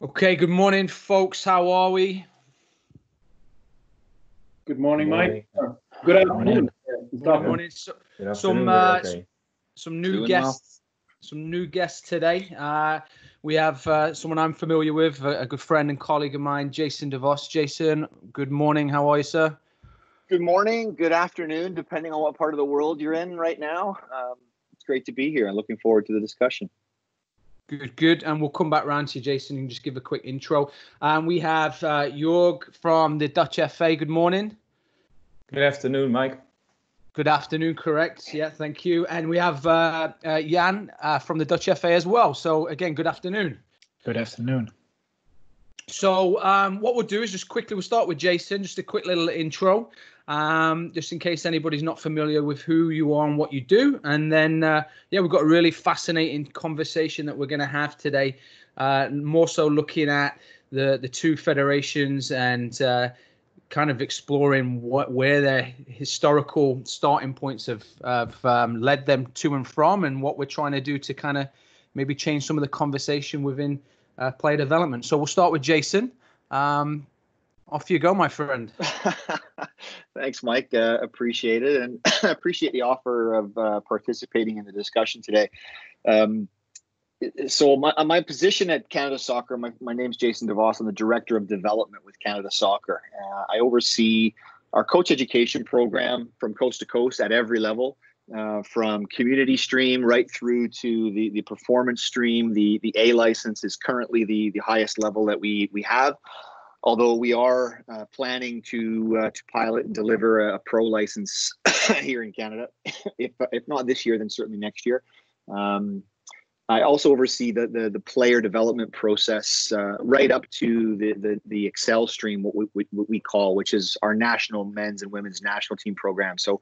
Okay, good morning, folks. How are we? Good morning, Good Mike. Good afternoon. Good morning. So, Good some uh, okay. some new Doing well. guests. Some new guests today. Uh, we have uh, someone I'm familiar with, a, a good friend and colleague of mine, Jason DeVos. Jason, good morning. How are you, sir? Good morning, good afternoon, depending on what part of the world you're in right now. Um, it's great to be here. I'm looking forward to the discussion. Good, good. And we'll come back round to you, Jason, and just give a quick intro. Um, we have uh, Jorg from the Dutch FA. Good morning. Good afternoon, Mike. Good afternoon, correct. Yeah, thank you. And we have uh, uh, Jan uh, from the Dutch FA as well. So, again, good afternoon. Good afternoon. So um, what we'll do is just quickly we'll start with Jason, just a quick little intro, um, just in case anybody's not familiar with who you are and what you do, and then uh, yeah, we've got a really fascinating conversation that we're going to have today, uh, more so looking at the the two federations and uh, kind of exploring what where their historical starting points have have um, led them to and from, and what we're trying to do to kind of maybe change some of the conversation within uh, player development. So we'll start with Jason. Um, off you go, my friend. Thanks, Mike. Uh, appreciate it, and appreciate the offer of uh, participating in the discussion today. Um, so my, my position at Canada Soccer, my, my name's Jason DeVos. I'm the Director of Development with Canada Soccer. Uh, I oversee our coach education program from coast to coast at every level, uh, from community stream right through to the, the performance stream. The, the A license is currently the, the highest level that we, we have although we are uh, planning to uh, to pilot and deliver a, pro license here in Canada, if if not this year, then certainly next year. Um, I also oversee the the, the player development process uh, right up to the, the the Excel stream, what we, what we call, which is our national men's and women's national team program. So,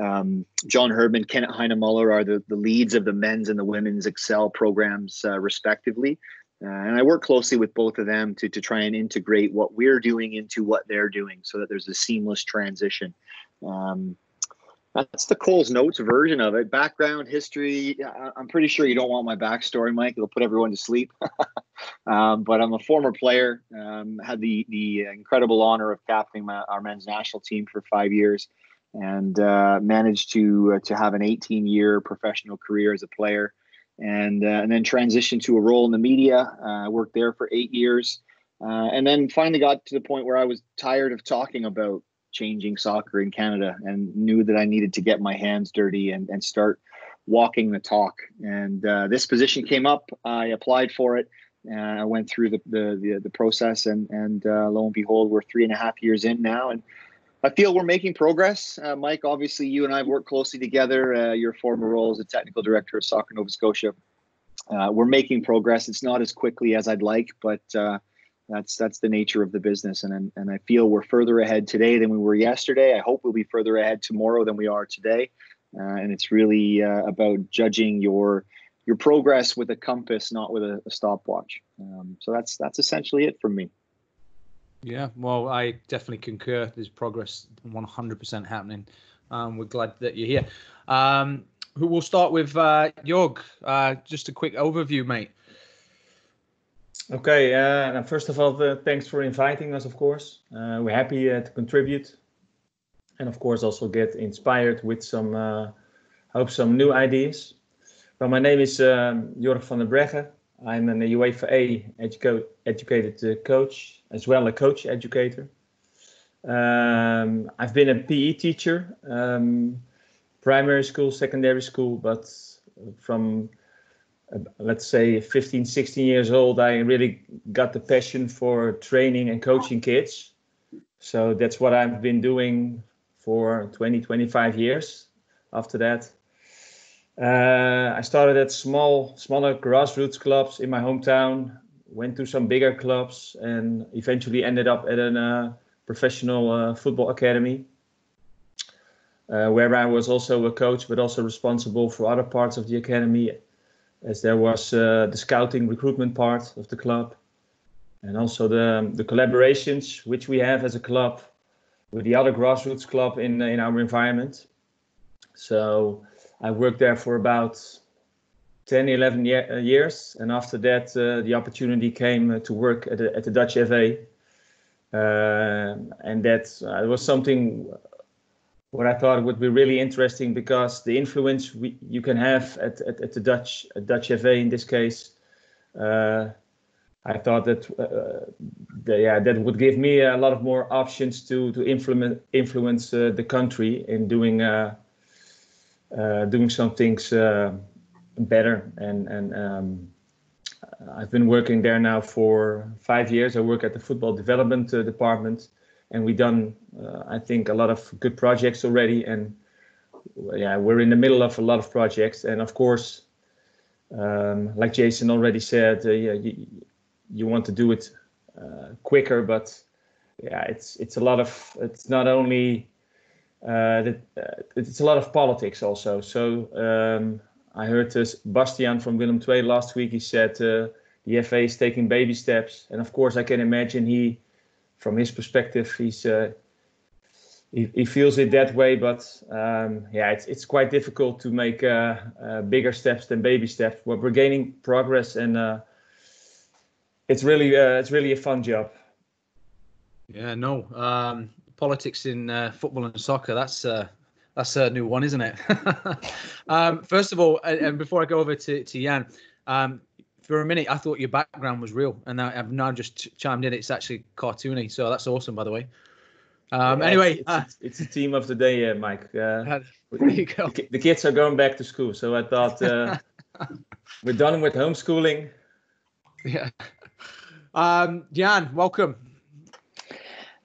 um, John Herdman, Kenneth Heiner-Møller are the, the leads of the men's and the women's Excel programs, uh, respectively. Uh, and I work closely with both of them to, to try and integrate what we're doing into what they're doing so that there's a seamless transition. Um, that's the Coles Notes version of it. Background, history. I'm pretty sure you don't want my backstory, Mike. It'll put everyone to sleep. um, but I'm a former player. Um, had the the incredible honor of captaining my, our men's national team for five years, and uh, managed to uh, to have an 18 year professional career as a player and uh, and then transitioned to a role in the media. Uh, I worked there for eight years, uh, and then finally got to the point where I was tired of talking about changing soccer in Canada, and knew that I needed to get my hands dirty and and start walking the talk. And uh, this position came up. I applied for it. And I went through the the the, the process, and and uh, lo and behold, we're three and a half years in now, and I feel we're making progress. Uh, Mike, obviously, you and I have worked closely together. Uh, your former role as a technical director of Soccer Nova Scotia. Uh, we're making progress. It's not as quickly as I'd like, but uh, that's that's the nature of the business. And, and I feel we're further ahead today than we were yesterday. I hope we'll be further ahead tomorrow than we are today. Uh, and it's really uh, about judging your your progress with a compass, not with a, a stopwatch. Um, so that's that's essentially it from me. Yeah, well, I definitely concur. There's progress 100% happening. Um, we're glad that you're here. Um, who will start with uh, Jorg? Uh, just a quick overview, mate. Okay, uh, now first of all, uh, thanks for inviting us, of course. Uh, we're happy uh, to contribute and, of course, also get inspired with some, uh, hope, some new ideas. Well, my name is um, Jorg van der Breggen. I'm an UEFA A educo- educated coach, as well a coach educator. Um, I've been a PE teacher, um, primary school, secondary school, but from uh, let's say 15, 16 years old, I really got the passion for training and coaching kids. So that's what I've been doing for 20, 25 years after that. Uh, I started at small, smaller grassroots clubs in my hometown, went to some bigger clubs, and eventually ended up at a uh, professional uh, football academy, uh, where I was also a coach, but also responsible for other parts of the academy, as there was uh, the scouting recruitment part of the club, and also the the collaborations which we have as a club with the other grassroots club in in our environment. So I worked there for about 10, 11 year, uh, years. And after that, uh, the opportunity came uh, to work at the, at the Dutch FA. Uh, and that uh, was something what I thought would be really interesting because the influence we, you can have at, at, at the Dutch at Dutch FA in this case, uh, I thought that the, yeah that would give me a lot of more options to to influence influence the country in doing doing some things better and and um, I've been working there now for five years. I work at the football development uh, department, and we've done uh, I think a lot of good projects already. And yeah, we're in the middle of a lot of projects, and of course, um, like Jason already said, uh, yeah, you, you, want to do it uh, quicker, but yeah, it's it's a lot of it's not only uh, that uh, it's a lot of politics also. So um, I heard this Bastiaan from Willem II last week. He said uh, the FA is taking baby steps, and of course, I can imagine he, from his perspective, he's uh, he, he feels it that way. But um, yeah, it's it's quite difficult to make uh, uh bigger steps than baby steps. But we're gaining progress, and uh, it's really it's really a fun job. Yeah, no. Um, politics in football and soccer. That's that's a new one, isn't it? um, first of all, and before I go over to, to Jan, um, for a minute I thought your background was real, and now I've now just chimed in. It's actually cartoony, so that's awesome, by the way. Um, yeah, anyway, it's, uh, it's, a team of the day, uh, Mike. Uh, there you go. The, the, kids are going back to school, so I thought uh, we're done with homeschooling. Yeah. Um, Jan, welcome.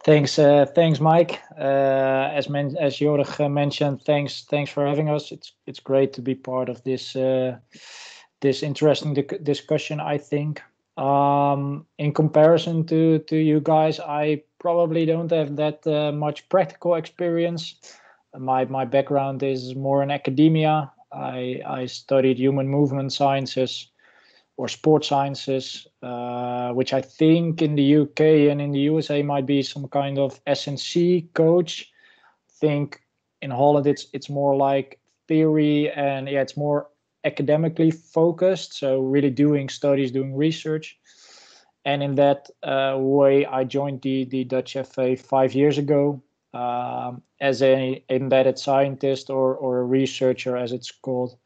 Thanks, uh, thanks, Mike. Uh, as men- as Jorg uh, mentioned, thanks, thanks for having us. It's it's great to be part of this uh, this interesting di- discussion. I think. Um, in comparison to to you guys, I probably don't have that uh, much practical experience. My my background is more in academia. I I studied human movement sciences or sports sciences, uh, which I think in the UK and in the USA might be some kind of SNC coach. I think in Holland it's it's more like theory and yeah, it's more academically focused. So really doing studies, doing research. And in that uh, way, I joined the the Dutch FA five years ago um, as an embedded scientist or or a researcher, as it's called.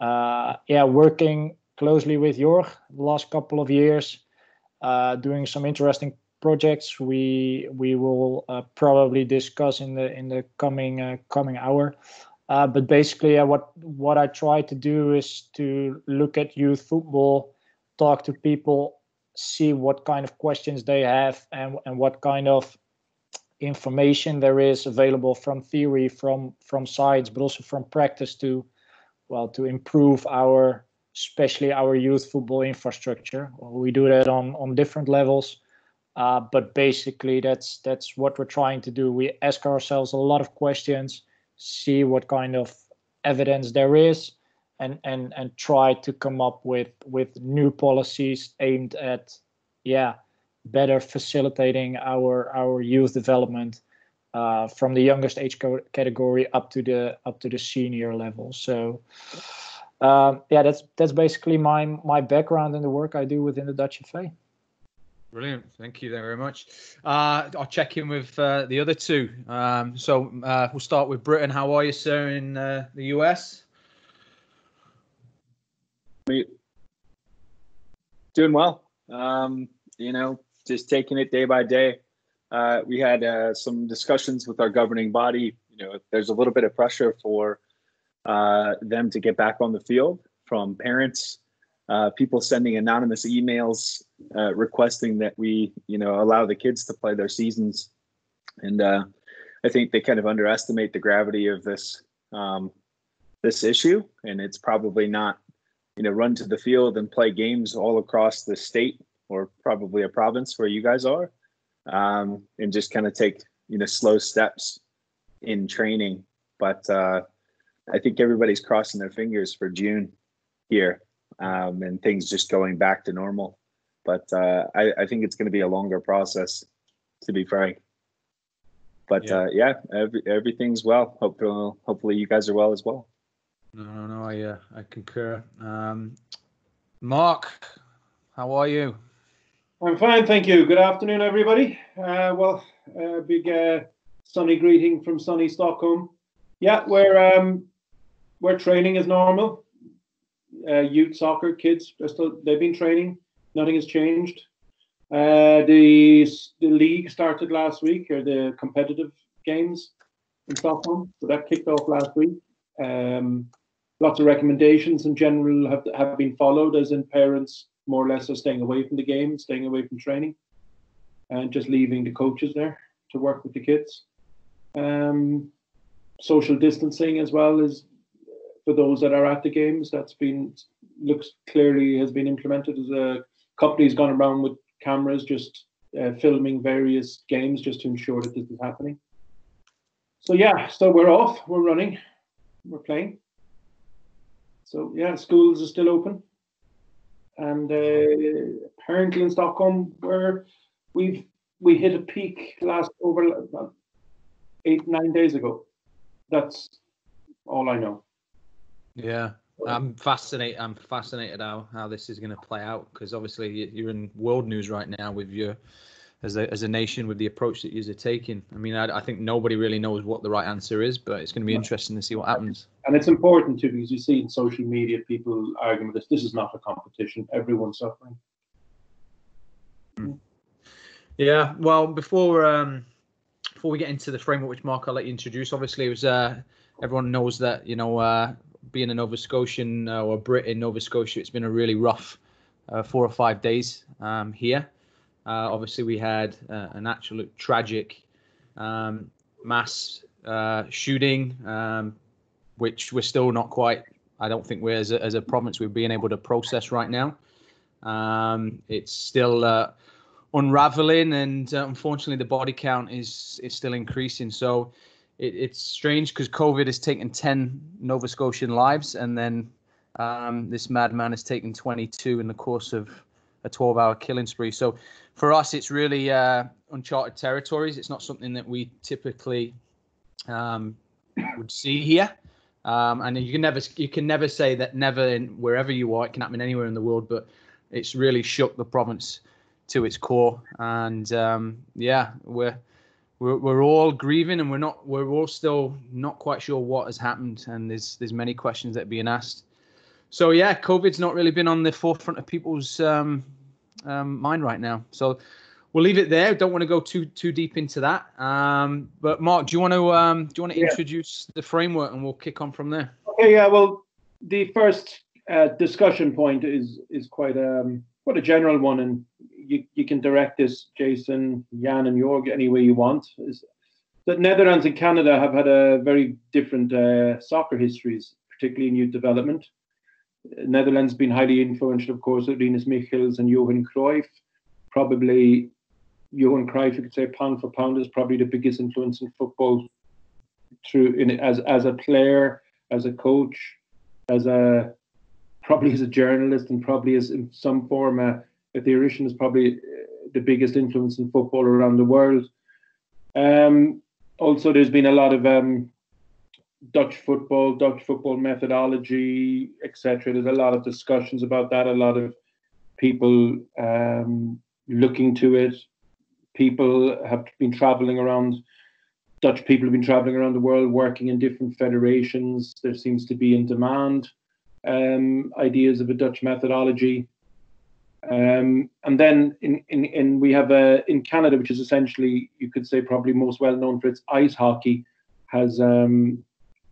Uh, yeah, working closely with Jorg the last couple of years, uh, doing some interesting projects. We we will uh, probably discuss in the in the coming uh, coming hour. Uh, but basically, what what I try to do is to look at youth football, talk to people, see what kind of questions they have, and and what kind of information there is available from theory, from from science, but also from practice to well to improve our especially our youth football infrastructure. We do that on on different levels, uh, but basically that's that's what we're trying to do. We ask ourselves a lot of questions, see what kind of evidence there is, and and and try to come up with with new policies aimed at yeah better facilitating our our youth development uh, from the youngest age category up to the up to the senior level. So um, yeah, that's that's basically my my background and the work I do within the Dutch FA. Brilliant, thank you very much. Uh, I'll check in with uh, the other two. Um, so uh, we'll start with Britain. How are you, sir, in uh, the US? Doing well. Um, you know, just taking it day by day. Uh, we had uh, some discussions with our governing body. You know, there's a little bit of pressure for uh, them to get back on the field from parents, uh, people sending anonymous emails uh, requesting that we, you know, allow the kids to play their seasons. And uh, I think they kind of underestimate the gravity of this um, this issue, and it's probably not, you know, run to the field and play games all across the state or probably a province where you guys are, um, and just kind of take you know slow steps in training. But uh, I think everybody's crossing their fingers for June here um, and things just going back to normal. But uh, I, I, think it's going to be a longer process, to be frank. But yeah, uh, yeah every, everything's well. Hopefully, hopefully you guys are well as well. No, no, no. I uh, I concur. Um, Mark, how are you? I'm fine, thank you. Good afternoon, everybody. Uh, well, a uh, big uh, sunny greeting from sunny Stockholm. Yeah, we're um, we're training is normal. Uh, youth soccer kids, still, they've been training. Nothing has changed. Uh, the the league started last week, or the competitive games in Stockholm. So that kicked off last week. Um, lots of recommendations in general have have been followed, as in parents more or less are staying away from the game, staying away from training, and just leaving the coaches there to work with the kids. Um, social distancing as well as for those that are at the games. That's been looks clearly has been implemented as a company's gone around with cameras just uh, filming various games just to ensure that this is happening. So yeah, so we're off, we're running, we're playing. So yeah, schools are still open, and uh, apparently in Stockholm, where we've we hit a peak last over eight nine days ago. That's all I know. Yeah, I'm fascinated. I'm fascinated how how this is going to play out because obviously you're in world news right now with your as a as a nation with the approach that you're taking. I mean, I, I think nobody really knows what the right answer is, but it's going to be interesting to see what happens. And it's important too because you see in social media people arguing this. This is not a competition. Everyone's suffering. Mm. Yeah. Well, before um, before we get into the framework, which Mark I'll let you introduce. Obviously, it was uh, everyone knows that you know uh, being a Nova Scotian uh, or Brit in Nova Scotia, it's been a really rough uh, four or five days um, here. Uh, obviously, we had uh, an absolute tragic um, mass uh, shooting, um, which we're still not quite. I don't think we're as a, as a province we're being able to process right now. Um, it's still uh, unraveling, and unfortunately, the body count is is still increasing. So it, it's strange because COVID has taken ten Nova Scotian lives, and then um, this madman has taken 22 in the course of a 12 hour killing spree. So for us, it's really uh, uncharted territories. It's not something that we typically um, would see here. Um, and you can never you can never say that never in wherever you are it can happen anywhere in the world but it's really shook the province to its core and um, yeah we're, we're we're all grieving and we're not we're all still not quite sure what has happened and there's there's many questions that are being asked so yeah covid's not really been on the forefront of people's um, um, mind right now. So we'll leave it there. Don't want to go too too deep into that. Um, but Mark, do you want to um, do you want to yeah. introduce the framework and we'll kick on from there? Okay. Yeah. Well, the first uh, discussion point is is quite um quite a general one, and you you can direct this, Jason, Jan, and Jorg any way you want. Is that Netherlands and Canada have had a very different uh, soccer histories, particularly in youth development. Netherlands been highly influential, of course, with Rinus Michels and Johan Cruyff. Probably Johan Cruyff, you could say pound for pound, is probably the biggest influence in football through in as as a player, as a coach, as a probably as a journalist, and probably as in some form a, a theoretician is probably uh, the biggest influence in football around the world. Um, also, there's been a lot of um, Dutch football, Dutch football methodology, etc. There's a lot of discussions about that. A lot of people um, looking to it. People have been traveling around. Dutch people have been traveling around the world, working in different federations. There seems to be in demand um, ideas of a Dutch methodology. Um, and then in, in, in we have a, in Canada, which is essentially you could say probably most well known for its ice hockey, has um,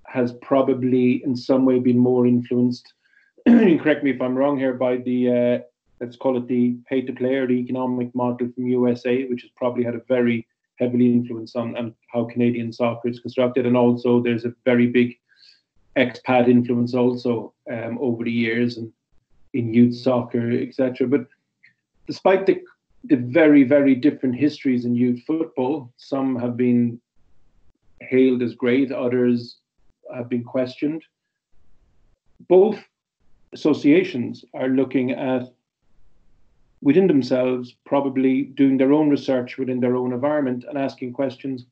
has probably in some way been more influenced. correct me if I'm wrong here by the uh, let's call it the pay to play or the economic model from USA, which has probably had a very heavily influence on, on how Canadian soccer is constructed, and also there's a very big expat influence also um, over the years and in youth soccer, etc. But despite the the very very different histories in youth football, some have been hailed as great, others have been questioned. Both associations are looking at within themselves, probably doing their own research within their own environment and asking questions.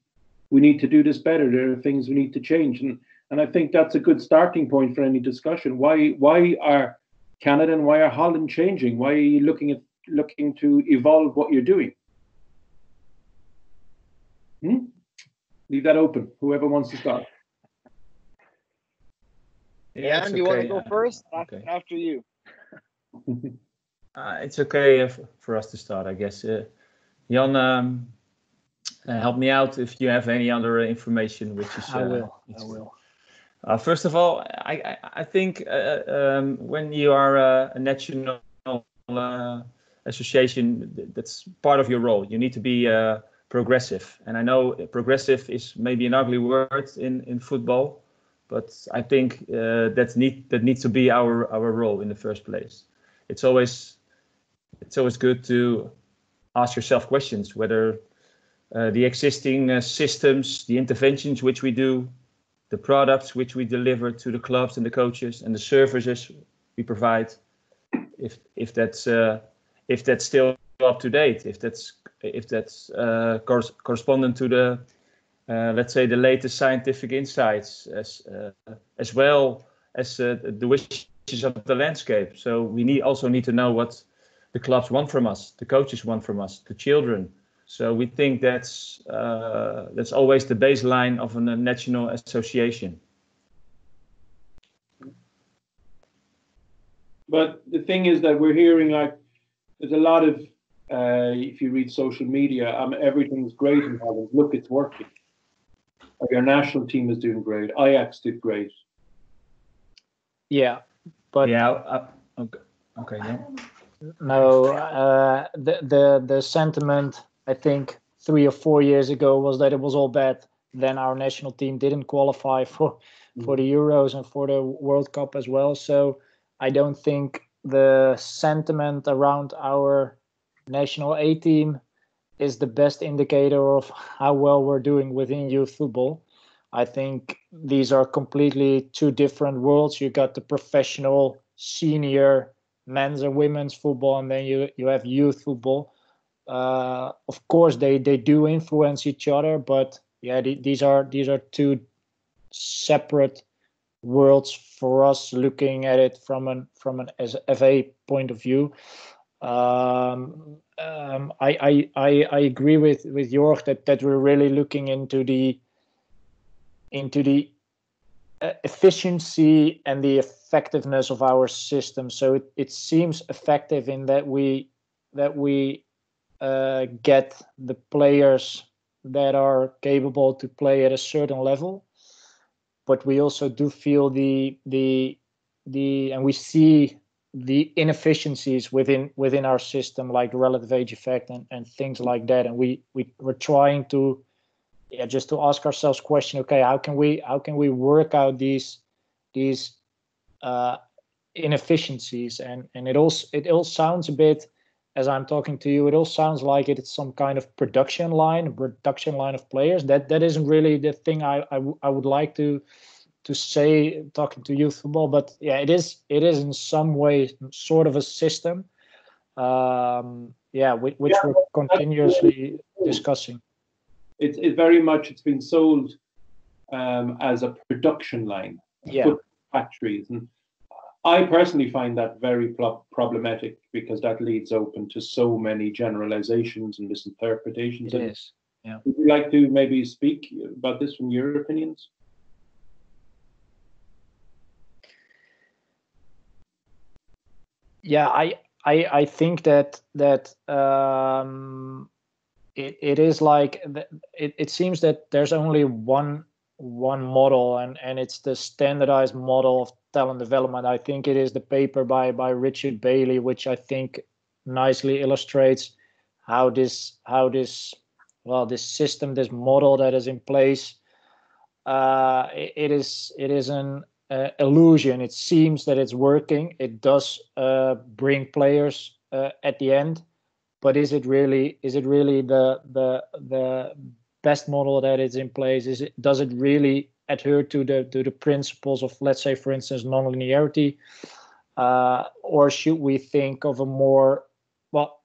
We need to do this better. There are things we need to change. And and I think that's a good starting point for any discussion. Why why are Canada and why are Holland changing? Why are you looking at looking to evolve what you're doing? Hmm? Leave that open. Whoever wants to start. Yeah, Jan, you want to go first? okay. After you. Uh, it's okay uh, for us to start, I guess. Uh, Jan, um, uh, help me out if you have any other information, which is. I uh, will. I will. Uh, first of all, I, I, I think uh, um, when you are uh, a national uh, association, that's part of your role. You need to be uh, progressive. And I know progressive is maybe an ugly word in, in football, but I think uh, that's need, that needs to be our, our role in the first place. It's always it's always good to ask yourself questions whether uh, the existing uh, systems, the interventions which we do, the products which we deliver to the clubs and the coaches, and the services we provide, if if that's uh, if that's still up to date, if that's if that's uh, cor- correspondent to the uh, let's say the latest scientific insights as uh, as well as uh, the wishes of the landscape. So we need also need to know what the clubs want from us, the coaches want from us, the children. So we think that's uh, that's always the baseline of a national association. But the thing is that we're hearing like there's a lot of uh, if you read social media, um, everything's great in Holland. Look, it's working. Like our national team is doing great. Ajax did great. Yeah, but yeah. Uh, okay. Okay. Yeah. no, uh, the the the sentiment I think three or four years ago was that it was all bad. Then our national team didn't qualify for mm. for the Euros and for the World Cup as well. So I don't think the sentiment around our national A team is the best indicator of how well we're doing within youth football. I think these are completely two different worlds. You got the professional senior men's and women's football, and then you you have youth football. Uh, of course, they they do influence each other, but yeah, th- these are these are two separate worlds for us looking at it from an from an FA point of view. Um, um, I, I I I agree with with Jorg that that we're really looking into the into the uh, efficiency and the effectiveness of our system. So it, it seems effective in that we that we uh, get the players that are capable to play at a certain level, but we also do feel the the the and we see the inefficiencies within within our system like relative age effect and, and things like that. And we, we we're trying to yeah just to ask ourselves question okay how can we how can we work out these these uh, inefficiencies? And and it also it all sounds a bit as i'm talking to you it all sounds like it's some kind of production line production line of players. That that isn't really the thing i I, w- I would like to to say talking to youth football but yeah it is it is in some way sort of a system um yeah which, which Yeah, we're continuously discussing. It's it very much it's been sold um, as a production line, yeah. Factories, and I personally find that very pl- problematic because that leads open to so many generalizations and misinterpretations. it and is Would you like to maybe speak about this from your opinions? yeah i i i think that that um it, it is like it, it seems that there's only one one model and and it's the standardized model of talent development i think it is the paper by by richard bailey which i think nicely illustrates how this how this well this system this model that is in place uh it, it is it is an uh, illusion. It seems that it's working. It does uh, bring players uh, at the end, but is it really is it really the the the best model that is in place? Is it does it really adhere to the to the principles of let's say for instance nonlinearity, uh, or should we think of a more well?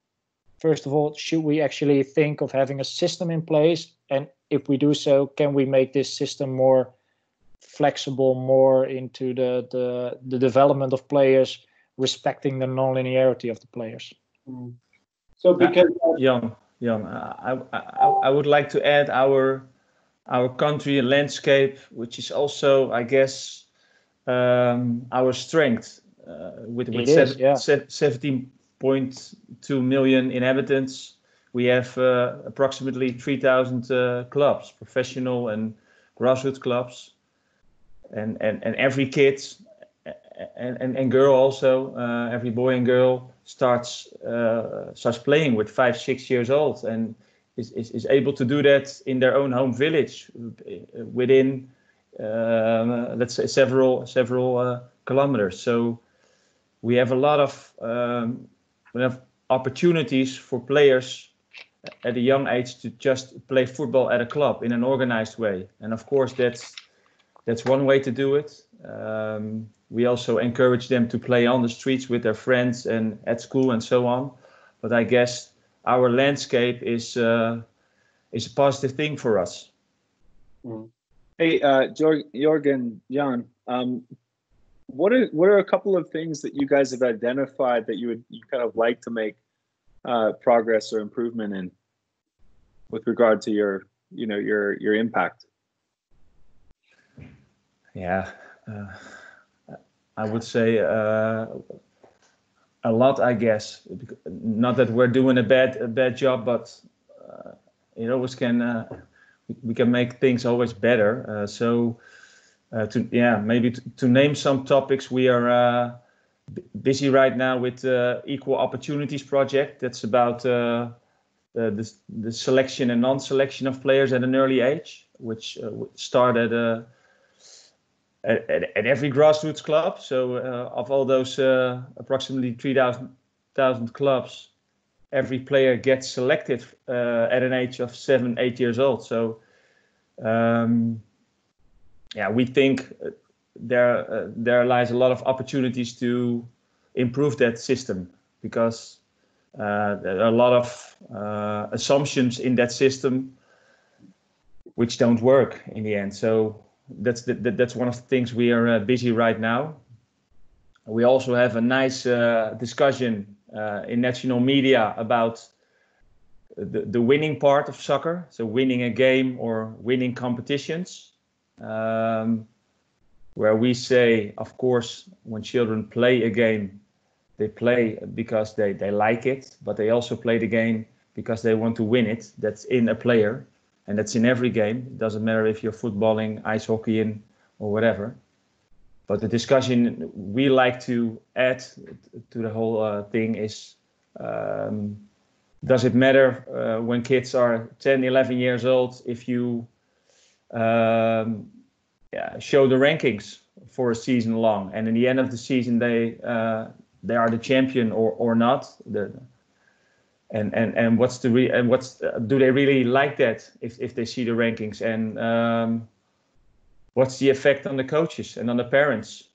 First of all, should we actually think of having a system in place? And if we do so, can we make this system more flexible, more into the the, the development of players, respecting the non-linearity of the players. Mm. So because uh, Jan, Jan, I, I, I would like to add our our country and landscape, which is also, I guess, um, our strength. Uh, with with is, yeah. 17.2 million inhabitants, we have uh, approximately 3,000 uh, clubs, professional and grassroots clubs, and and and every kid and and, and girl also, uh, every boy and girl starts uh, starts playing with five six years old and is, is, is able to do that in their own home village within uh, let's say several several uh, kilometers. So we have a lot of um, we have opportunities for players at a young age to just play football at a club in an organized way. And of course that's that's one way to do it um, we also encourage them to play on the streets with their friends and at school and so on but i guess our landscape is uh, is a positive thing for us. Mm. Hey, uh, Jorgen, Jan, um, what are what are a couple of things that you guys have identified that you would you kind of like to make uh, progress or improvement in with regard to your you know your your impact? Yeah, uh, I would say uh, a lot, I guess. Not that we're doing a bad a bad job, but uh, it always can uh, we can make things always better. Uh, so uh, to yeah, maybe to, to, name some topics, we are uh, busy right now with the Equal Opportunities project. That's about the, the selection and non-selection of players at an early age, which started at, at, every grassroots club. So uh, of all those uh, approximately 3,000 clubs, every player gets selected uh, at an age of seven, eight years old. So um, yeah, we think there uh, there lies a lot of opportunities to improve that system because uh, there are a lot of uh, assumptions in that system which don't work in the end. So that's the, that's one of the things we are uh, busy right now. We also have a nice uh, discussion uh, in national media about the, the winning part of soccer, so winning a game or winning competitions. Um, where we say, of course, when children play a game, they play because they, they like it, but they also play the game because they want to win it. That's in a player and that's in every game. It doesn't matter if you're footballing, ice hockeying, or whatever. But the discussion we like to add to the whole uh, thing is um, does it matter uh, when kids are 10, 11 years old if you um, yeah, show the rankings for a season long and in the end of the season they uh, they are the champion or, or not? The, and and and what's the re- and what's uh, do they really like that if if they see the rankings? And um, what's the effect on the coaches and on the parents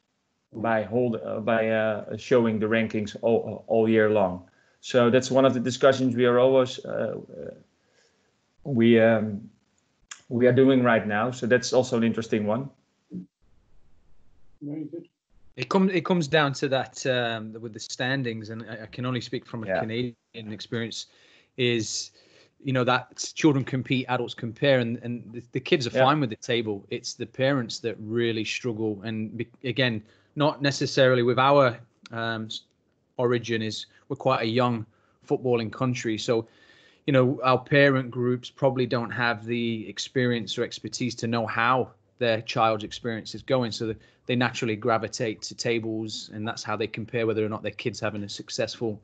by hold uh, by uh, showing the rankings all all year long? So that's one of the discussions we are always uh, uh, we um, we are doing right now. So that's also an interesting one. Very good it comes it comes down to that um, with the standings, and I, I can only speak from a yeah. Canadian experience. Is you know that children compete, adults compare, and and the, the kids are yeah. fine with the table. It's the parents that really struggle, and be, again, not necessarily with our um, origin is we're quite a young footballing country, so you know our parent groups probably don't have the experience or expertise to know how their child's experience is going. So they naturally gravitate to tables, and that's how they compare whether or not their kid's having a successful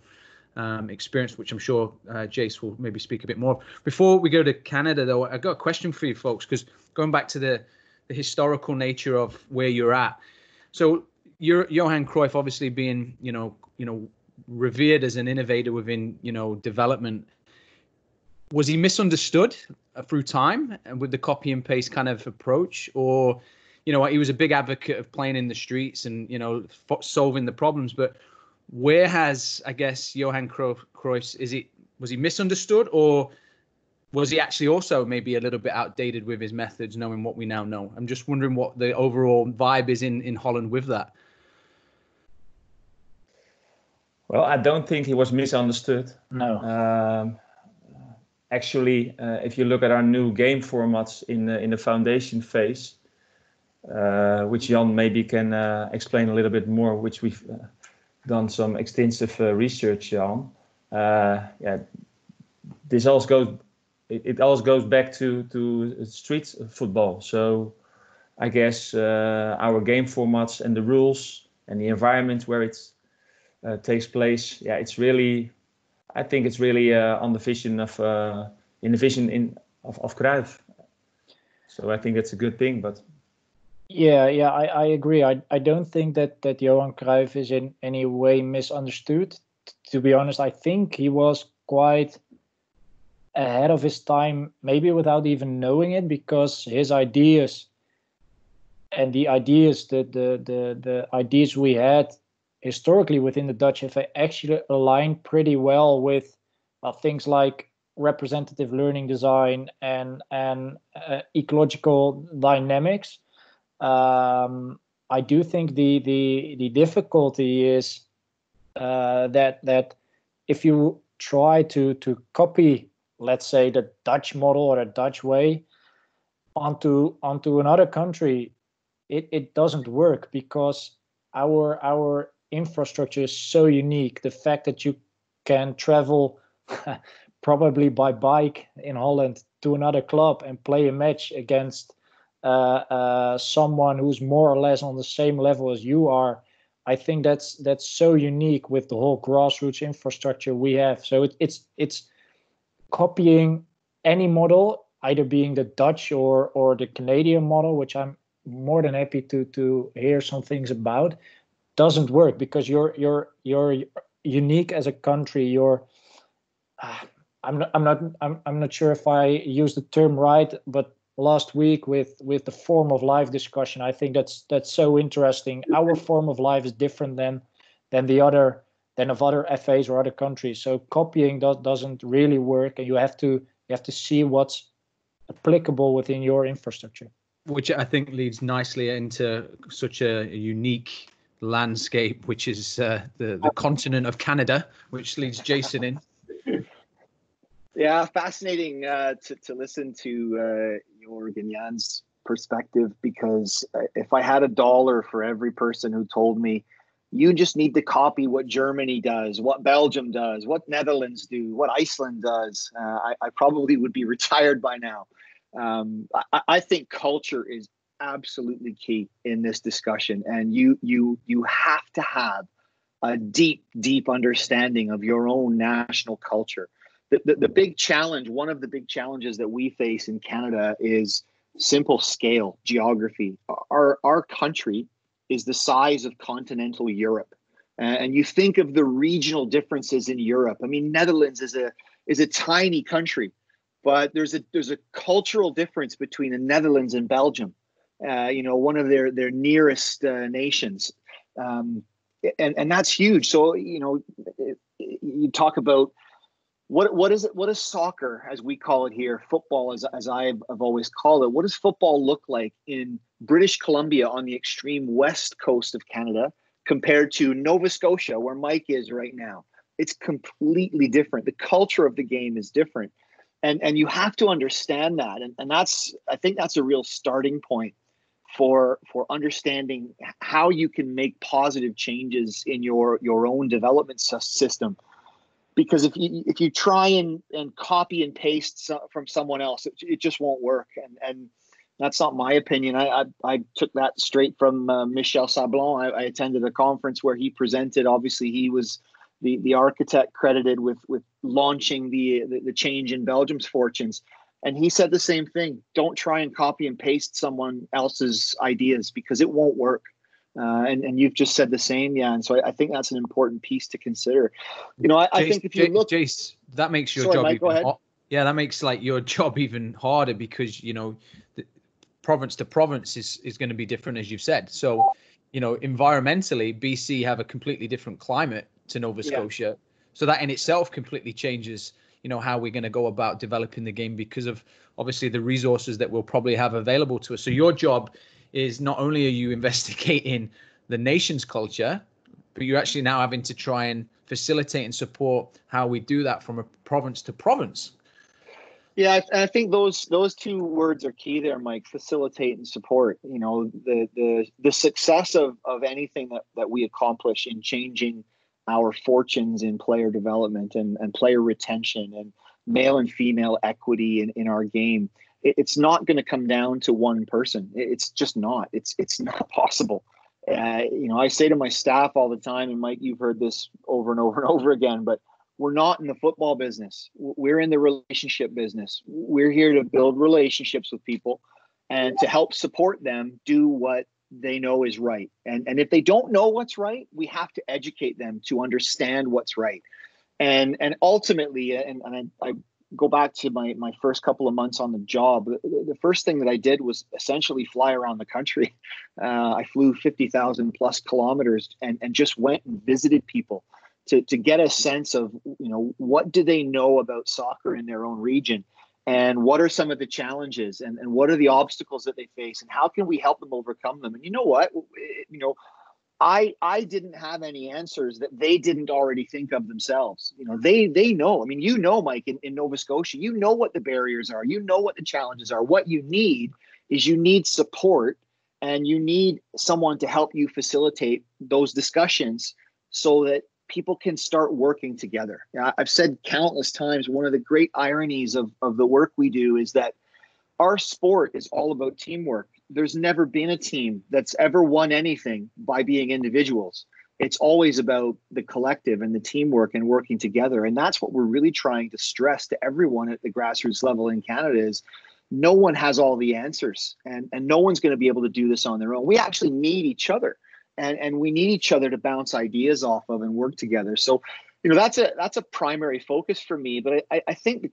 um, experience, which I'm sure uh, Jace will maybe speak a bit more. Before we go to Canada, though, I've got a question for you folks because going back to the the historical nature of where you're at. So you're Johan Cruyff, obviously being you know you know revered as an innovator within you know development was he misunderstood uh, through time and with the copy and paste kind of approach or you know he was a big advocate of playing in the streets and you know solving the problems but where has i guess johan cruyff is it was he misunderstood or was he actually also maybe a little bit outdated with his methods, knowing what we now know? I'm just wondering what the overall vibe is in in Holland with that. Well, I don't think he was misunderstood. No. Um, actually, uh, if you look at our new game formats in the, in the foundation phase, uh, which Jan maybe can uh, explain a little bit more, which we've uh, done some extensive uh, research on. Uh, yeah, this also goes. It, it also goes back to to street football. So, I guess our game formats and the rules and the environment where it's uh, takes place. Yeah, it's really, I think it's really uh, on the vision of uh, in the vision in of, of Cruyff. So I think that's a good thing. But yeah, yeah, I, I agree. I, I don't think that that Johan Cruyff is in any way misunderstood. To be honest, I think he was quite ahead of his time, maybe without even knowing it, because his ideas and the ideas that the the the ideas we had historically within the Dutch FA actually align pretty well with uh, things like representative learning design and and uh, ecological dynamics. Um, I do think the the the difficulty is uh, that that if you try to to copy, let's say, the Dutch model or the Dutch way onto onto another country, it, it doesn't work because our our infrastructure is so unique. The fact that you can travel probably by bike in Holland to another club and play a match against uh, uh, someone who's more or less on the same level as you are. I think that's that's so unique with the whole grassroots infrastructure we have. So it, it's it's copying any model, either being the Dutch or or the Canadian model, which I'm more than happy to to hear some things about doesn't work because you're you're you're unique as a country. You're uh, I'm not I'm not I'm, I'm not sure if I use the term right, but last week with with the form of life discussion, I think that's that's so interesting. Our form of life is different than than the other than of other FAs or other countries. So copying does doesn't really work, and you have to you have to see what's applicable within your infrastructure. Which I think leads nicely into such a unique landscape, which is uh, the the continent of Canada, which leads Jason in. Yeah, fascinating uh, to to listen to uh, Jorg and Jan's perspective because uh, if I had a dollar for every person who told me you just need to copy what Germany does, what Belgium does, what Netherlands do, what Iceland does, uh, I, I, probably would be retired by now. Um, I, I, think culture is absolutely key in this discussion. And you you you have to have a deep deep understanding of your own national culture. The, the, the big challenge one of the big challenges that we face in canada is simple scale geography. Our our country is the size of continental europe. And you think of the regional differences in europe. I mean netherlands is a is a tiny country but there's a there's a cultural difference between the netherlands and belgium uh, you know, one of their their nearest uh, nations, um, and and that's huge. So you know, you talk about what what is it? What is soccer, as we call it here, football, as as I've, I've always called it? What does football look like in British Columbia on the extreme west coast of Canada compared to Nova Scotia, where Mike is right now? It's completely different. The culture of the game is different and and you have to understand that and, and that's i think that's a real starting point for for understanding how you can make positive changes in your your own development system. Because if you if you try and and copy and paste from someone else it, it just won't work. And and that's not my opinion. I i, I took that straight from uh, michel sablon. I, I attended a conference where he presented. Obviously he was the the architect credited with with launching the, the, the change in belgium's fortunes and he said the same thing don't try and copy and paste someone else's ideas because it won't work. Uh, and, and you've just said the same yeah and so I, I, think that's an important piece to consider. You know i, Jace, I think if you look jace that makes your sorry, job Mike, even hard, yeah that makes like your job even harder because you know the, province to province is is going to be different as you've said. So you know environmentally bc have a completely different climate to nova scotia. Yeah. so that in itself completely changes you know how we're going to go about developing the game because of obviously the resources that we'll probably have available to us. So your job is not only are you investigating the nation's culture, but you're actually now having to try and facilitate and support how we do that from a province to province. Yeah, I, think those those two words are key there, Mike. Facilitate and support. You know, the the the success of of anything that that we accomplish in changing our fortunes in player development and, and player retention and male and female equity in, in our game it, it's not going to come down to one person. It's just not. It's it's not possible. Uh, you know i say to my staff all the time and mike you've heard this over and over and over again but we're not in the football business. We're in the relationship business. We're here to build relationships with people and to help support them do what they know is right. And, and if they don't know what's right, we have to educate them to understand what's right. And, and ultimately, and, and I, I go back to my, my first couple of months on the job, the, first thing that I did was essentially fly around the country. Uh, I flew 50,000 plus kilometers and, and just went and visited people to, to get a sense of, you know, what do they know about soccer in their own region? And what are some of the challenges and, and what are the obstacles that they face and how can we help them overcome them? And you know what? Eh, you know i i didn't have any answers that they didn't already think of themselves. You know they they know. I mean you know mike in, in nova scotia you know what the barriers are. You know what the challenges are. What you need is you need support and you need someone to help you facilitate those discussions so that people can start working together. I've said countless times one of the great ironies of, of the work we do is that our sport is all about teamwork. There's never been a team that's ever won anything by being individuals. It's always about the collective and the teamwork and working together. And that's what we're really trying to stress to everyone at the grassroots level in Canada is no one has all the answers and, and no one's going to be able to do this on their own. We actually need each other and and we need each other to bounce ideas off of and work together. So you know that's a that's a primary focus for me but i i think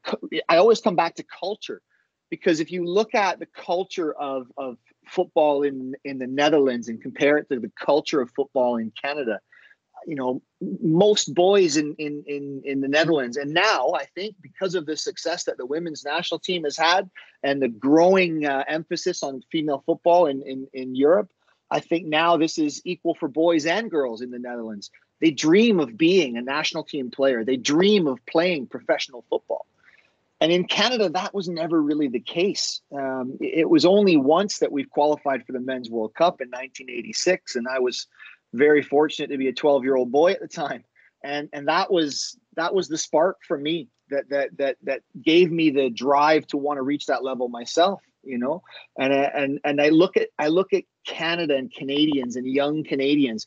i always come back to culture because if you look at the culture of of football in in the netherlands and compare it to the culture of football in canada you know most boys in in in in the Netherlands and now I think because of the success that the women's national team has had and the growing uh, emphasis on female football in in in Europe I think now this is equal for boys and girls in the Netherlands. They dream of being a national team player, they dream of playing professional football. And in Canada, that was never really the case. Um, it was only once that we've qualified for the Men's World Cup in 1986, and I was very fortunate to be a 12 year old boy at the time. And and that was that was the spark for me that that that that gave me the drive to want to reach that level myself you know? And and and i look at i look at canada and canadians and young canadians.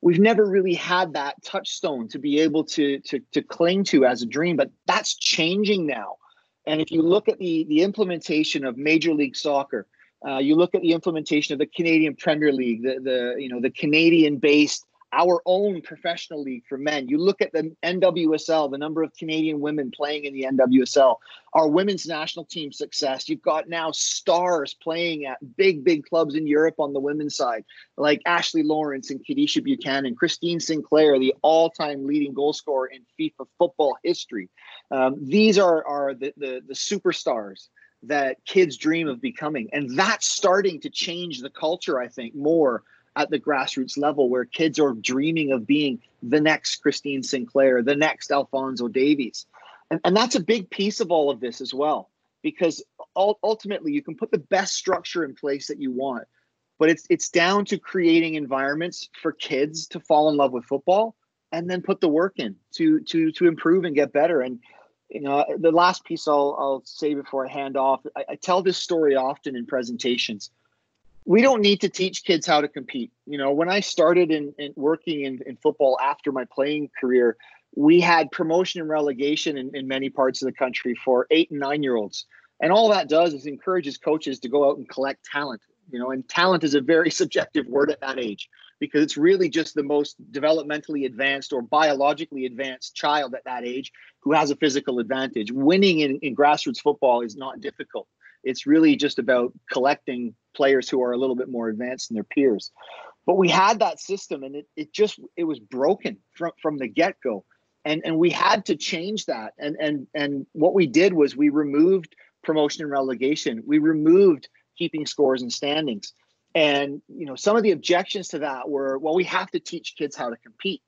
We've never really had that touchstone to be able to to to cling to as a dream but that's changing now. And if you look at the the implementation of major league soccer uh, you look at the implementation of the canadian premier league the the you know the canadian based our own professional league for men. You look at the NWSL, the number of Canadian women playing in the NWSL, our women's national team success. You've got now stars playing at big, big clubs in Europe on the women's side, like Ashley Lawrence and Kadeisha Buchanan, Christine Sinclair, the all time leading goal scorer in FIFA football history. Um, these are, are the, the, the superstars that kids dream of becoming. And that's starting to change the culture, I think, more at the grassroots level where kids are dreaming of being the next Christine Sinclair, the next Alfonso Davies. And, and that's a big piece of all of this as well, because ultimately you can put the best structure in place that you want, but it's it's down to creating environments for kids to fall in love with football and then put the work in to to to improve and get better. And you know, the last piece I'll I'll say before I hand off, I, I tell this story often in presentations we don't need to teach kids how to compete. You know, when I started in, in working in, in, football after my playing career, we had promotion and relegation in, in many parts of the country for eight and nine year olds. And all that does is encourages coaches to go out and collect talent. You know, and talent is a very subjective word at that age because it's really just the most developmentally advanced or biologically advanced child at that age who has a physical advantage. Winning in, in grassroots football is not difficult. It's really just about collecting players who are a little bit more advanced than their peers. But we had that system and it, it just it was broken from, from the get-go. and and we had to change that. And and and what we did was we removed promotion and relegation. We removed keeping scores and standings. And you know some of the objections to that were well we have to teach kids how to compete.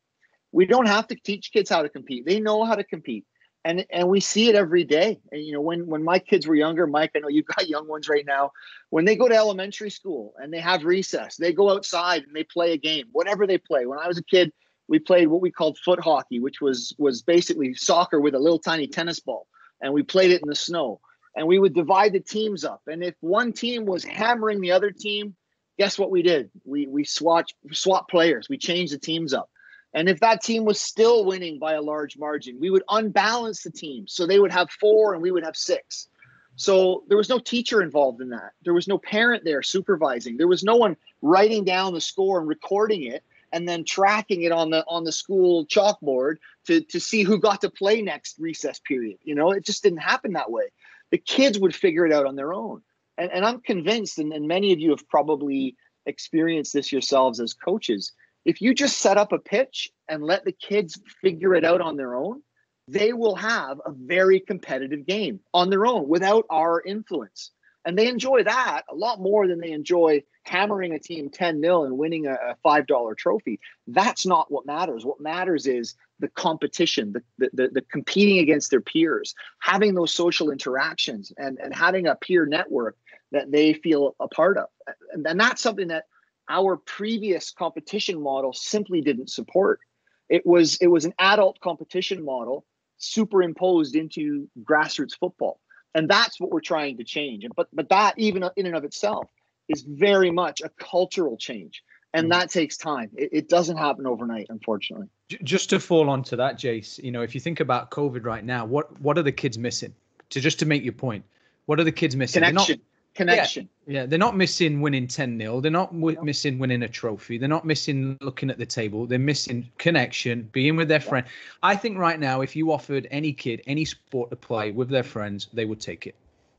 We don't have to teach kids how to compete. They know how to compete and and we see it every day and you know when when my kids were younger mike i know you've got young ones right now when they go to elementary school and they have recess they go outside and they play a game whatever they play when i was a kid we played what we called foot hockey, which was was basically soccer with a little tiny tennis ball, and we played it in the snow. And we would divide the teams up. And if one team was hammering the other team, guess what we did? We we swatch swap players. We changed the teams up. And if that team was still winning by a large margin, we would unbalance the team. So they would have four and we would have six. So there was no teacher involved in that. There was no parent there supervising. There was no one writing down the score and recording it and then tracking it on the on the school chalkboard to to see who got to play next recess period. You know, it just didn't happen that way. The kids would figure it out on their own. And, and I'm convinced, and, and many of you have probably experienced this yourselves as coaches. If you just set up a pitch and let the kids figure it out on their own, they will have a very competitive game on their own without our influence. And they enjoy that a lot more than they enjoy hammering a team 10 0 and winning a, a $5 trophy. That's not what matters. What matters is the competition, the, the, the, competing against their peers, having those social interactions and, and having a peer network that they feel a part of. And, and that's something that our previous competition model simply didn't support. It was it was an adult competition model superimposed into grassroots football. And that's what we're trying to change. But but that even in and of itself is very much a cultural change. And mm. that takes time. It, it, doesn't happen overnight unfortunately. Just to fall onto that jace you know if you think about covid right now what what are the kids missing? To just to make your point what are the kids missing? Connection connection. Yeah, yeah, they're not missing winning 10 0. They're not w- missing winning a trophy. They're not missing looking at the table. They're missing connection, being with their friend. I think right now, if you offered any kid any sport to play with their friends, they would take it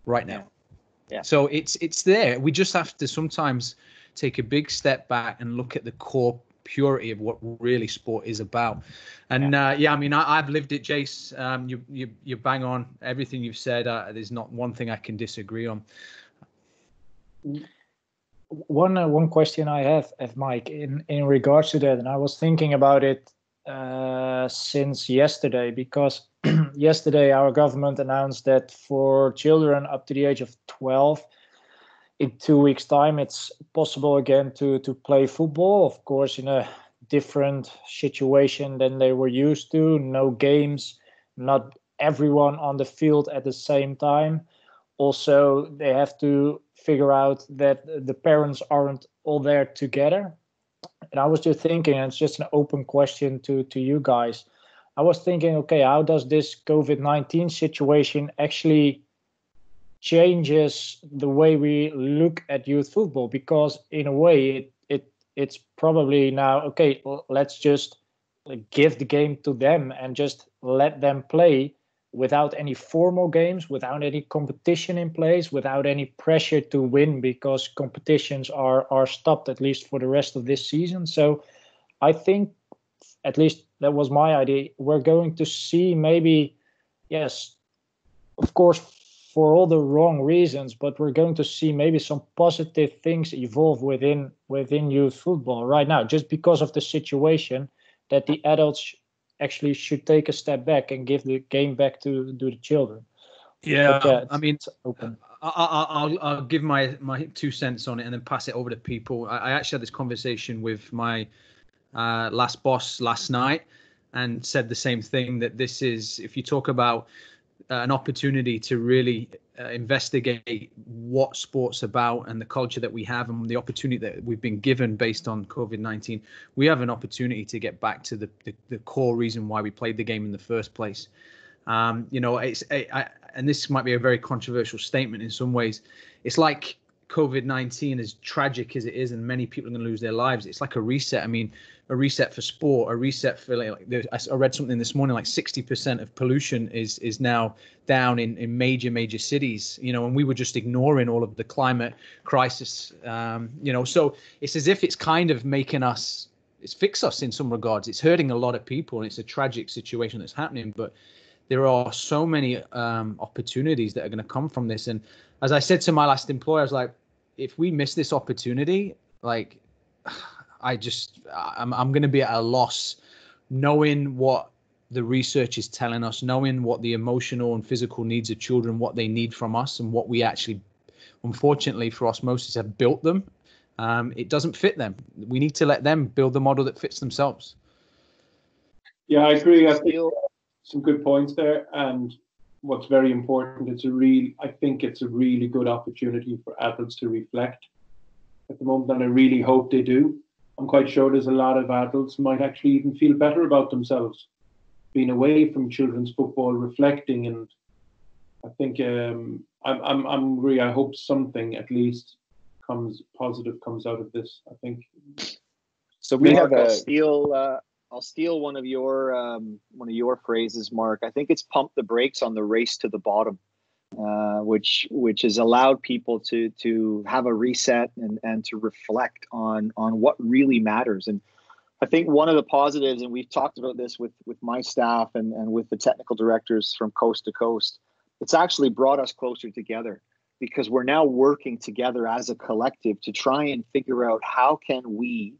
right now. Yeah. So it's it's there. We just have to sometimes take a big step back and look at the core purity of what really sport is about. And yeah, uh, yeah I mean, I, have lived it, Jace. Um, you you you bang on everything you've said. Uh, there's not one thing I can disagree on one uh, one question I have, Mike, in in regards to that, and I was thinking about it uh, since yesterday because yesterday our government announced that for children up to the age of 12 in two weeks time it's possible again to to play football. Of course in a different situation than they were used to no games not everyone on the field at the same time. Also they have to figure out that the parents aren't all there together. And I was just thinking, and it's just an open question to, to you guys. I was thinking, okay, how does this COVID 19 situation actually changes the way we look at youth football? Because in a way, it, it it's probably now, okay, let's just give the game to them and just let them play without any formal games, without any competition in place, without any pressure to win because competitions are are stopped at least for the rest of this season. So I think at least that was my idea. We're going to see maybe yes, of course for all the wrong reasons, but we're going to see maybe some positive things evolve within within youth football right now just because of the situation that the adults actually should take a step back and give the game back to, to the children. Yeah, yeah I mean, open. I, will I'll give my my two cents on it and then pass it over to people. I, I actually had this conversation with my uh, last boss last night and said the same thing that this is if you talk about uh, an opportunity to really uh, investigate what sports about and the culture that we have and the opportunity that we've been given based on COVID-19, we have an opportunity to get back to the, the, the core reason why we played the game in the first place. Um, you know, it's I, I, and this might be a very controversial statement in some ways. It's like COVID 19, as tragic as it is, and many people are going to lose their lives, it's like a reset. I mean, a reset for sport, a reset for like, I read something this morning like 60% of pollution is is now down in, in major, major cities, you know, and we were just ignoring all of the climate crisis, um, you know, so it's as if it's kind of making us it's fix us in some regards. It's hurting a lot of people, and it's a tragic situation that's happening. But there are so many um, opportunities that are going to come from this. And as I said to my last employer, I was like, if we miss this opportunity, like I just I'm I'm going to be at a loss, knowing what the research is telling us, knowing what the emotional and physical needs of children, what they need from us, and what we actually, unfortunately for osmosis, have built them. Um, it doesn't fit them. We need to let them build the model that fits themselves. Yeah, I agree. I think some good points there, and what's very important, it's a real. I think it's a really good opportunity for adults to reflect at the moment, and I really hope they do. I'm quite sure there's a lot of adults might actually even feel better about themselves being away from children's football, reflecting, and I think um, I'm I'm I'm really I hope something at least comes positive comes out of this. I think. So we Mark, have a I'll steal. Uh, I'll steal one of your um, one of your phrases, Mark. I think it's pump the brakes on the race to the bottom, uh, which which has allowed people to to have a reset and and to reflect on on what really matters. And I think one of the positives, and we've talked about this with with my staff and and with the technical directors from coast to coast, it's actually brought us closer together because we're now working together as a collective to try and figure out how can we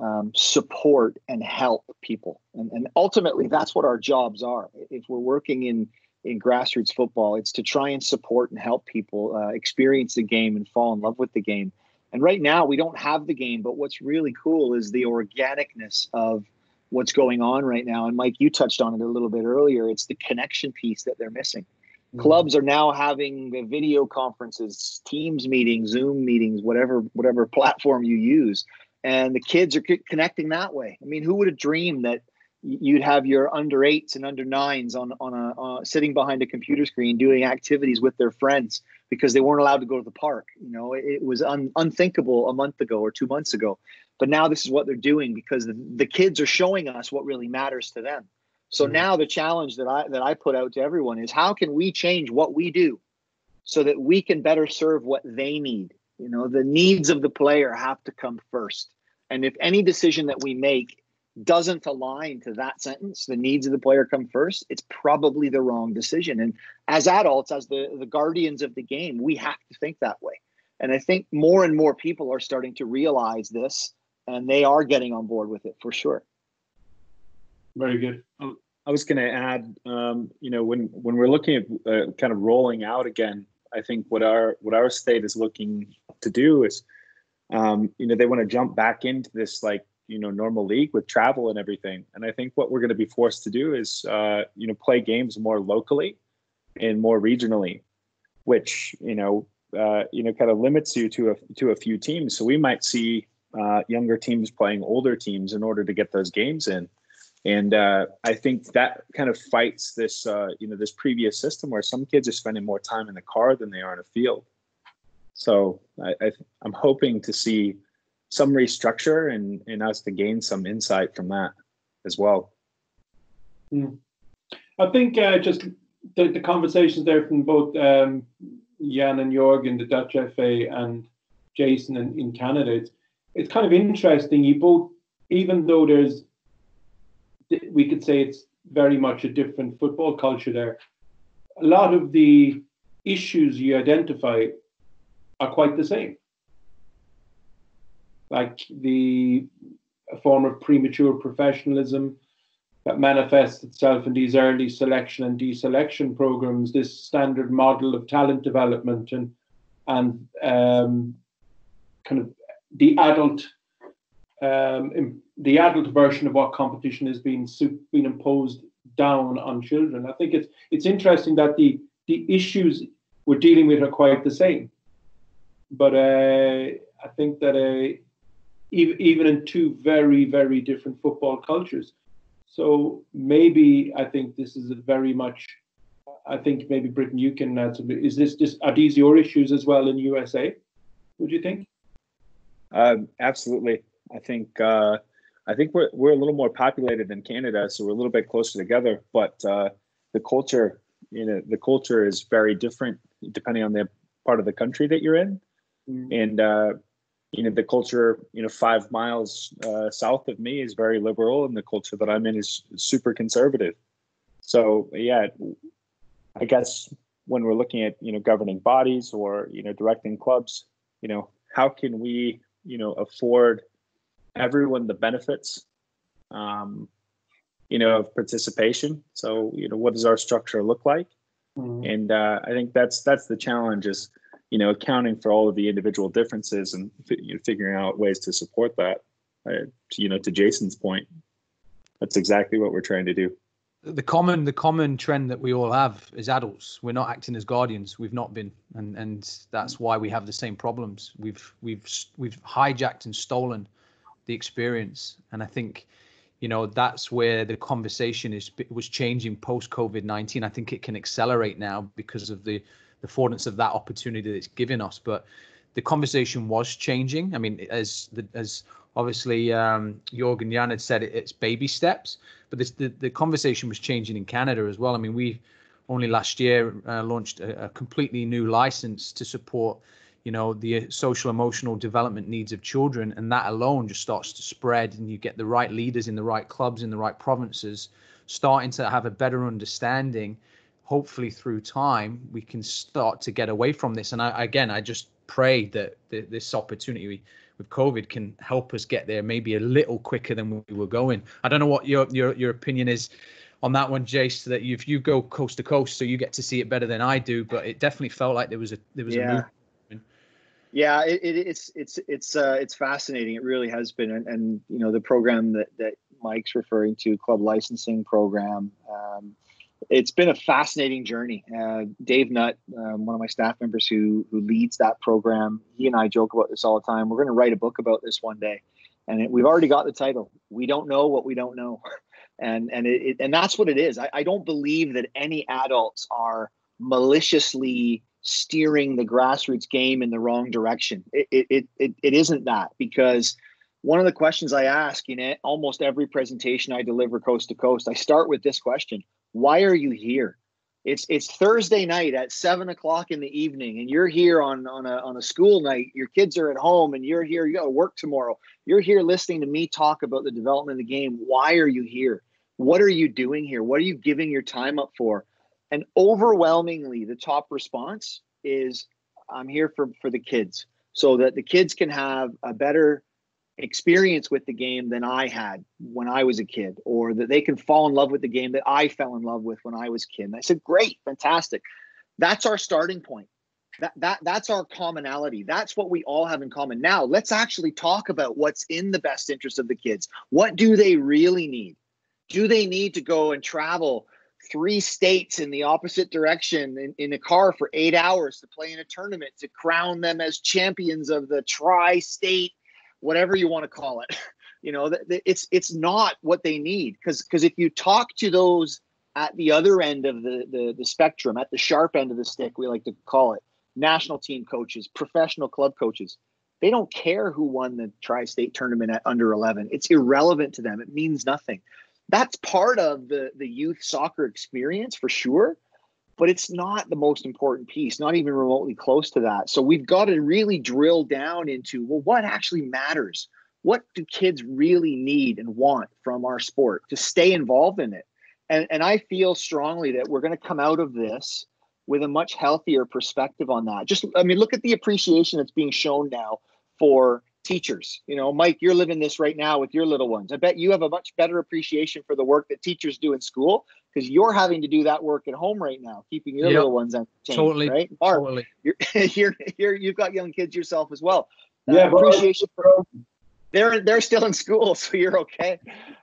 um, support and help people and, and ultimately that's what our jobs are if we're working in in grassroots football it's to try and support and help people uh, experience the game and fall in love with the game and right now, we don't have the game, but what's really cool is the organicness of what's going on right now. And Mike, you touched on it a little bit earlier. It's the connection piece that they're missing. Mm-hmm. Clubs are now having video conferences, Teams meetings, Zoom meetings, whatever whatever platform you use, and the kids are c- connecting that way. I mean, who would have dreamed that you'd have your under eights and under nines on on a uh, sitting behind a computer screen doing activities with their friends because they weren't allowed to go to the park. You know, it, it was un, unthinkable a month ago or two months ago, but now this is what they're doing because the, the kids are showing us what really matters to them. So mm-hmm. now the challenge that I that I put out to everyone is how can we change what we do so that we can better serve what they need. You know, the needs of the player have to come first. And if any decision that we make doesn't align to that sentence, the needs of the player come first, it's probably the wrong decision. And as adults, as the, the guardians of the game, we have to think that way. And I think more and more people are starting to realize this and they are getting on board with it for sure. Very good. Oh, I was going to add, um, you know, when when we're looking at uh, kind of rolling out again, I think what our what our state is looking to do is, um, you know, they want to jump back into this like you know normal league with travel and everything. And I think what we're going to be forced to do is uh, you know play games more locally and more regionally, which you know uh, you know kind of limits you to a to a few teams. So we might see uh, younger teams playing older teams in order to get those games in. And uh, I think that kind of fights this, uh, you know, this previous system where some kids are spending more time in the car than they are in a field. So I, I, I'm hoping to see some restructure and, and us to gain some insight from that as well. Mm. I think uh, just the, the conversations there from both um, Jan and Jorgen, the Dutch FA, and Jason in, in Canada, it's, it's kind of interesting. You both, even though there's, we could say it's very much a different football culture there, a lot of the issues you identify are quite the same like the form of premature professionalism that manifests itself in these early selection and deselection programs, this standard model of talent development and and um, kind of the adult um, the adult version of what competition is being being imposed down on children. I think it's it's interesting that the the issues we're dealing with are quite the same, but uh, I think that uh, even, even in two very, very different football cultures. So maybe I think this is a very much. I think maybe Britain, you can add some. Is this just are these your issues as well in USA? Would you think? Um, absolutely. I think uh, I think we're we're a little more populated than Canada, so we're a little bit closer together. But uh, the culture, you know, the culture is very different depending on the part of the country that you're in, mm. and uh, you know the culture you know five miles uh, south of me is very liberal and the culture that i'm in is super conservative. So yeah i guess when we're looking at you know governing bodies or you know directing clubs you know how can we you know afford everyone the benefits um, you know of participation? So you know what does our structure look like? Mm-hmm. and uh, i think that's that's the challenge is you know, accounting for all of the individual differences and you know, figuring out ways to support that. Uh, you know, to Jason's point, that's exactly what we're trying to do. The common, the common trend that we all have as adults, we're not acting as guardians. We've not been, and and that's why we have the same problems. We've we've we've hijacked and stolen the experience, and I think you know that's where the conversation is was changing post COVID nineteen. I think it can accelerate now because of the the affordance of that opportunity that it's given us. But the conversation was changing. I mean, as the, as obviously um, Jorg and Jan had said, it, it's baby steps, but this, the the conversation was changing in Canada as well. I mean, we only last year uh, launched a, a, completely new license to support you know the social emotional development needs of children and that alone just starts to spread and you get the right leaders in the right clubs in the right provinces starting to have a better understanding hopefully through time we can start to get away from this. And I, again, I just pray that this opportunity with COVID can help us get there maybe a little quicker than we were going. I don't know what your your your opinion is on that one, Jace. That if you go coast to coast, so you get to see it better than I do. But it definitely felt like there was a there was yeah. a move. Yeah, it, it, it's it's it's uh, it's fascinating. It really has been, and, and you know the program that that Mike's referring to, club licensing program. Um, it's been a fascinating journey. Uh, Dave Nutt, um, one of my staff members who who leads that program, he and I joke about this all the time. We're going to write a book about this one day, and it, we've already got the title. We don't know what we don't know, and and it, it and that's what it is. I, I don't believe that any adults are maliciously steering the grassroots game in the wrong direction. It it it, it isn't that because one of the questions I ask in almost every presentation I deliver coast to coast, I start with this question why are you here? It's it's Thursday night at seven o'clock in the evening, and you're here on on a on a school night. Your kids are at home, and you're here. You got to work tomorrow. You're here listening to me talk about the development of the game. Why are you here? What are you doing here? What are you giving your time up for? And overwhelmingly, the top response is, "I'm here for for the kids, so that the kids can have a better experience with the game than I had when I was a kid, or that they can fall in love with the game that I fell in love with when I was a kid. And I said, great, fantastic. That's our starting point. That, that that's our commonality. That's what we all have in common. Now let's actually talk about what's in the best interest of the kids. What do they really need? Do they need to go and travel three states in the opposite direction in, in a car for eight hours to play in a tournament to crown them as champions of the tri-state whatever you want to call it. You know, it's it's not what they need because because if you talk to those at the other end of the, the the spectrum, at the sharp end of the stick, we like to call it, national team coaches, professional club coaches, they don't care who won the tri-state tournament at under 11. It's irrelevant to them. It means nothing. That's part of the the youth soccer experience for sure but it's not the most important piece, not even remotely close to that. So we've got to really drill down into well, what actually matters? What do kids really need and want from our sport to stay involved in it? And, and I feel strongly that we're going to come out of this with a much healthier perspective on that. Just, I mean, look at the appreciation that's being shown now for teachers. You know, Mike, you're living this right now with your little ones. I bet you have a much better appreciation for the work that teachers do in school because you're having to do that work at home right now, keeping your yep. little ones entertained. Totally, right? Mark, totally. You're, you're, you're, you've got young kids yourself as well. Uh, yeah, appreciation for they're they're still in school, so you're okay.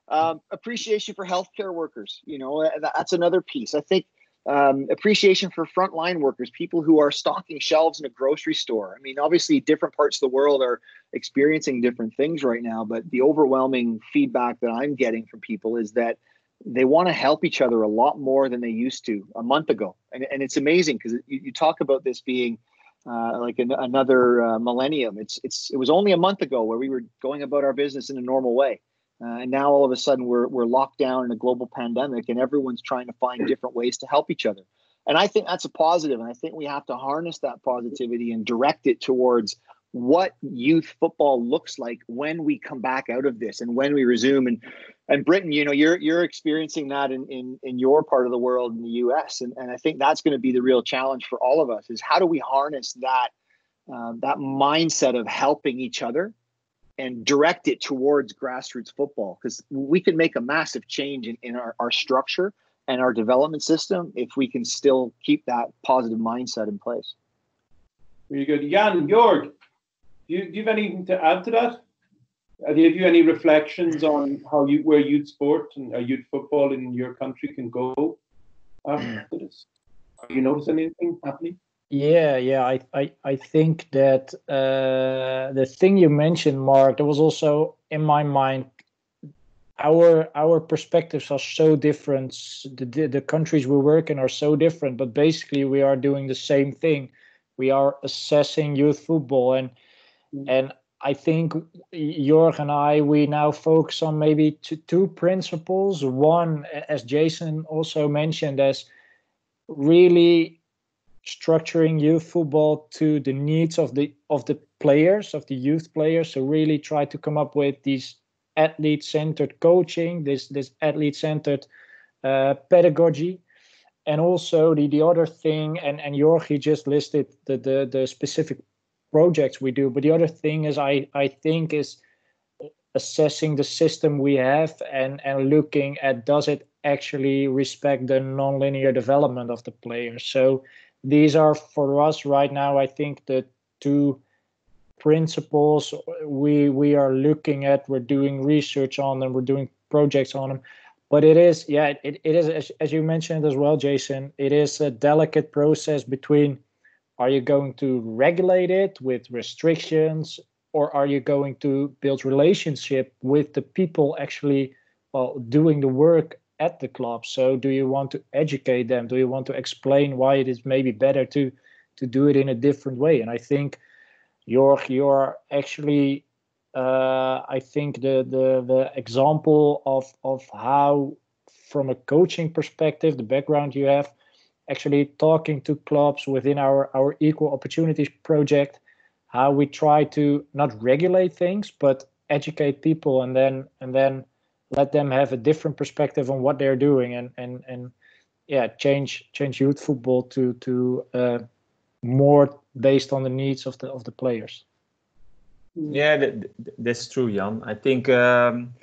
Um, appreciation for healthcare workers. You know, that's another piece. I think um, appreciation for frontline workers, people who are stocking shelves in a grocery store. I mean, obviously, different parts of the world are experiencing different things right now, but the overwhelming feedback that I'm getting from people is that they want to help each other a lot more than they used to a month ago. And, and it's amazing because you, you, talk about this being uh, like an, another uh, millennium. It's, it's, it was only a month ago where we were going about our business in a normal way. Uh, and now all of a sudden we're, we're locked down in a global pandemic and everyone's trying to find different ways to help each other. And I think that's a positive, And I think we have to harness that positivity and direct it towards what youth football looks like when we come back out of this and when we resume and and Britain, you know, you're you're experiencing that in in, in your part of the world in the US. And, and I think that's going to be the real challenge for all of us is how do we harness that uh, that mindset of helping each other and direct it towards grassroots football because we can make a massive change in, in our, our structure and our development system if we can still keep that positive mindset in place. Very good. Jan, Jorg, do you, do you have anything to add to that? Have you have any reflections on how you where youth sport and uh, youth football in your country can go after this? Have you noticed anything happening? Yeah, yeah, I, I, I think that uh, the thing you mentioned, Mark, there was also in my mind. Our our perspectives are so different. The the countries we work in are so different, but basically we are doing the same thing. We are assessing youth football, and mm. and I think Jorg and I, we now focus on maybe two, two principles. One, as Jason also mentioned, as really structuring youth football to the needs of the of the players, of the youth players. So really try to come up with these athlete-centered coaching, this this athlete-centered uh, pedagogy, and also the the other thing. And and Jorg just listed the the the specific projects we do. But the other thing is, I I think is assessing the system we have and and looking at does it actually respect the nonlinear development of the players. So these are for us right now. I think the two principles we we are looking at. We're doing research on them. We're doing projects on them. But it is, yeah, it, it is as, as you mentioned as well, Jason. It is a delicate process between are you going to regulate it with restrictions or are you going to build relationship with the people actually well, doing the work at the club. So do you want to educate them? Do you want to explain why it is maybe better to to do it in a different way? And i think you're you're actually uh, i think the the the example of of how from a coaching perspective the background you have actually talking to clubs within our our equal opportunities project how we try to not regulate things but educate people and then and then let them have a different perspective on what they're doing and and and yeah change change youth football to to uh, more based on the needs of the of the players yeah that, that's true jan i think um,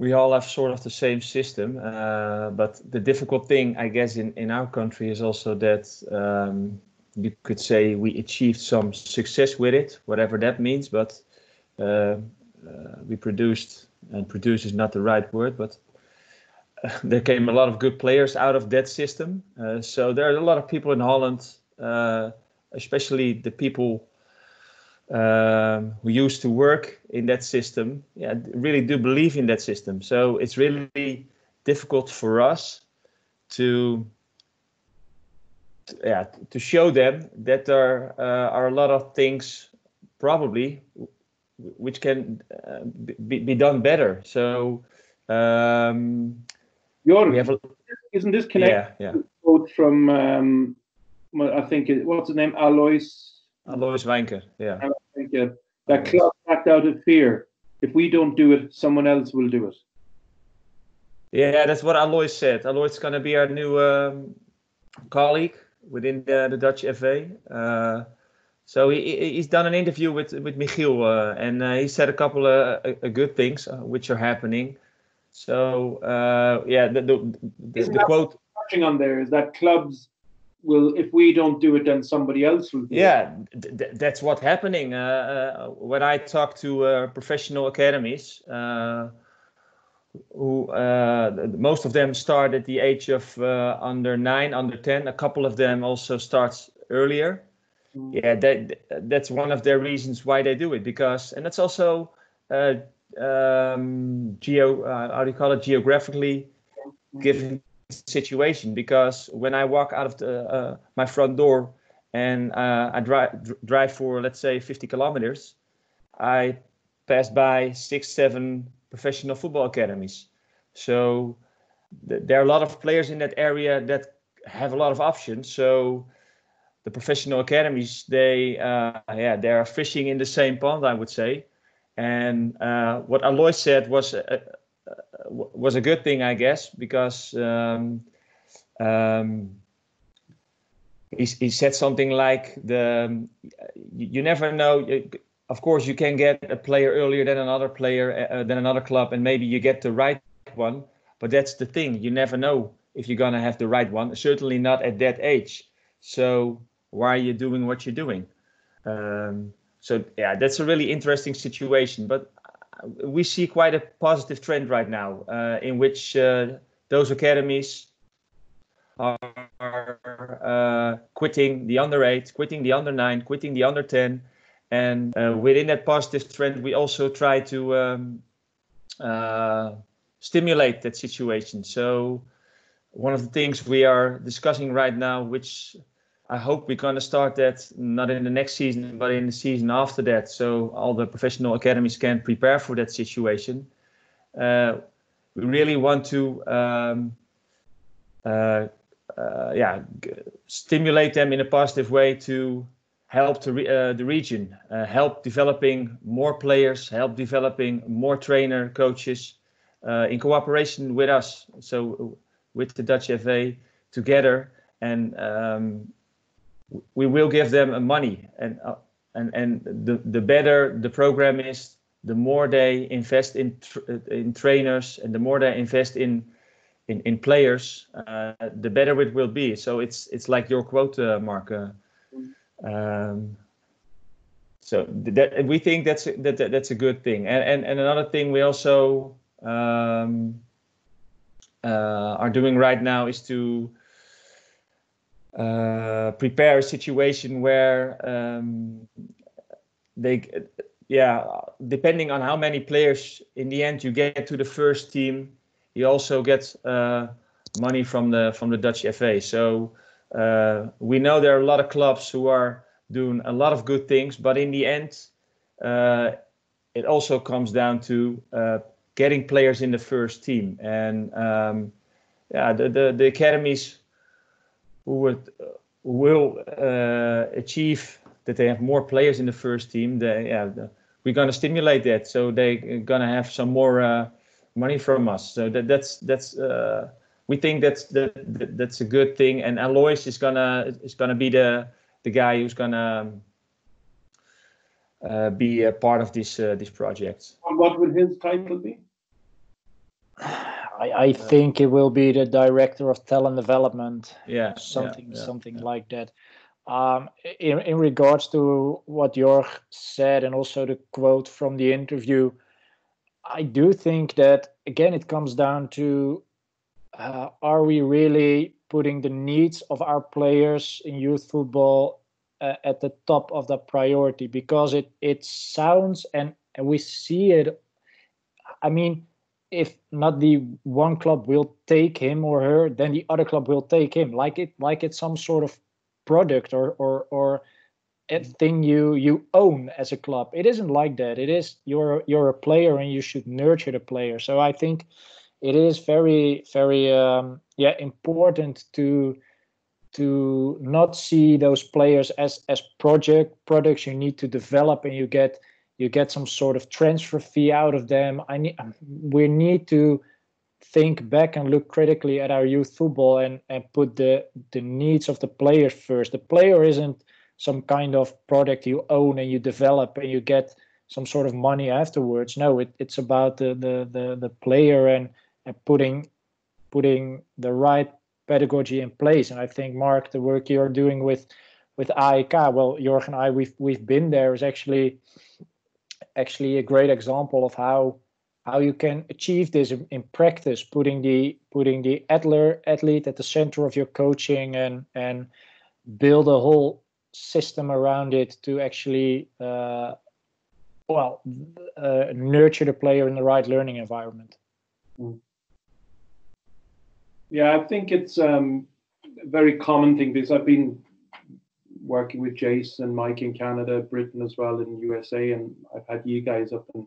we all have sort of the same system, uh, but the difficult thing, I guess, in, in our country is also that um, you could say we achieved some success with it, whatever that means. But uh, we produced, and produce is not the right word, but uh, there came a lot of good players out of that system. Uh, so there are a lot of people in Holland, uh, especially the people um, who used to work in that system, yeah, really do believe in that system. So it's really difficult for us to, to yeah, to show them that there uh, are a lot of things probably which can uh, be, be done better. So um, we have a, isn't this connected yeah, yeah. quote from um, I think what's the name Alois Alois Weinker, yeah. I think uh, that club act out of fear. If we don't do it, someone else will do it. Yeah, that's what Alois said. Alois is going to be our new um, colleague within the, the Dutch FA. Uh, so he, he's done an interview with with Michiel, uh, and uh, he said a couple of uh, good things uh, which are happening. So uh, yeah, the the, the, the quote touching on there is that clubs will if we don't do it then somebody else will yeah th- that's what's happening uh, uh, when i talk to uh, professional academies uh, who uh, most of them start at the age of uh, under 9 under 10 a couple of them also starts earlier. Yeah that that's one of their reasons why they do it because and that's also um, geo how do you call it geographically given situation because when I walk out of the, uh, my front door and uh, I drive drive for let's say 50 kilometers, I pass by six, seven professional football academies. So th- there are a lot of players in that area that have a lot of options. So the professional academies they uh, yeah they are fishing in the same pond I would say. And uh, what Alois said was a, was a good thing I guess because um, um, he, he said something like the you, you never know of course you can get a player earlier than another player uh, than another club and maybe you get the right one but that's the thing you never know if you're going to have the right one certainly not at that age. So why are you doing what you're doing? Um, so yeah, that's a really interesting situation. But uh, we see quite a positive trend right now, uh, in which uh, those academies are uh, quitting the under eight, quitting the under nine, quitting the under ten, and uh, within that positive trend, we also try to um, uh, stimulate that situation. So one of the things we are discussing right now, which I hope we're going to start that not in the next season, but in the season after that, so all the professional academies can prepare for that situation. Uh, we really want to, um, uh, uh, yeah, stimulate them in a positive way to help the, re uh, the region, uh, help developing more players, help developing more trainer coaches uh, in cooperation with us. So with the Dutch FA together and um, we will give them money. And uh, and and the the better the program is the more they invest in tr in trainers and the more they invest in in, in players uh, the better it will be. So it's it's like your quote uh, mark uh, um, so that we think that's a, that, that that's a good thing. And and, and another thing we also um, uh, are doing right now is to uh, prepare a situation where um, they, yeah, depending on how many players in the end you get to the first team, you also get uh, money from the from the Dutch FA. So uh, we know there are a lot of clubs who are doing a lot of good things, but in the end, uh, it also comes down to uh, getting players in the first team. And um, yeah, the, the the academies who would will uh, achieve that they have more players in the first team, they, yeah, the, we're going to stimulate that. So they're going to have some more uh, money from us. So that, that's that's uh, we think that's that, that's a good thing. And Alois is gonna is gonna be the the guy who's gonna uh, be a part of this uh, this project. what would his title be? I, I think it will be the director of talent development. Yeah, something yeah, yeah, something yeah. like that. Um, in in regards to what Jorg said and also the quote from the interview, I do think that again it comes down to uh, are we really putting the needs of our players in youth football uh, at the top of the priority because it it sounds and, and we see it. I mean if not the one club will take him or her, then the other club will take him. Like it, like it's some sort of product or or or a thing you you own as a club. It isn't like that. It is you're you're a player and you should nurture the player. So I think it is very very um, yeah important to to not see those players as as project products you need to develop and you get you get some sort of transfer fee out of them. I need we need to think back and look critically at our youth football and and put the the needs of the players first. The player isn't some kind of product you own and you develop and you get some sort of money afterwards. No, it, it's about the, the the the player and and putting putting the right pedagogy in place. And I think Mark, the work you're doing with with AIK, well, Jorg and I, we've we've been there. Is actually actually a great example of how how you can achieve this in, in practice, putting the putting the atler, athlete at the center of your coaching and and build a whole system around it to actually uh, well uh, nurture the player in the right learning environment. Mm. Yeah, I think it's um, a very common thing because I've been working with Jason, Mike in Canada, Britain as well in USA, and I've had you guys up in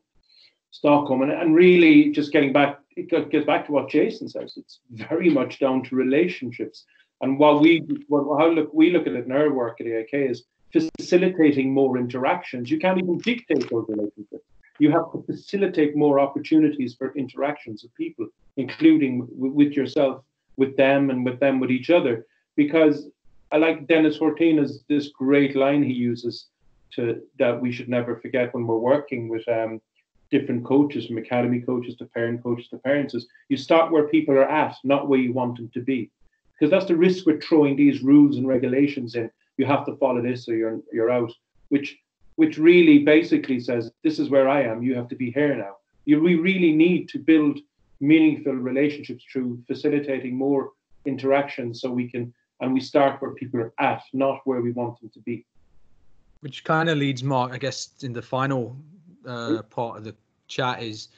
Stockholm, and, and really just getting back, it gets back to what Jason says. It's very much down to relationships. And while we, what, how look we look at it in our work at AIK is facilitating more interactions. You can't even dictate those relationships. You have to facilitate more opportunities for interactions with people, including with yourself, with them, and with them with each other. Because I like Dennis Fortina's this great line he uses to that we should never forget when we're working with um, different coaches, from academy coaches to parent coaches to parents, is you start where people are at, not where you want them to be. Because that's the risk with throwing these rules and regulations in. You have to follow this or you're you're out, which which really basically says this is where I am. You have to be here now. You, we really need to build meaningful relationships through facilitating more interactions so we can and we start where people are at, not where we want them to be. Which kind of leads Mark, I guess, in the final uh, part of the chat is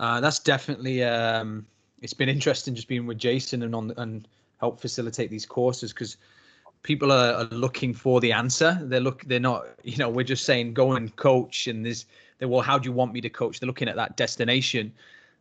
uh, that's definitely um, it's been interesting just being with Jason and on and help facilitate these courses because people are, are, looking for the answer. They're look they're not you know we're just saying go and coach and there's they well how do you want me to coach? They're looking at that destination.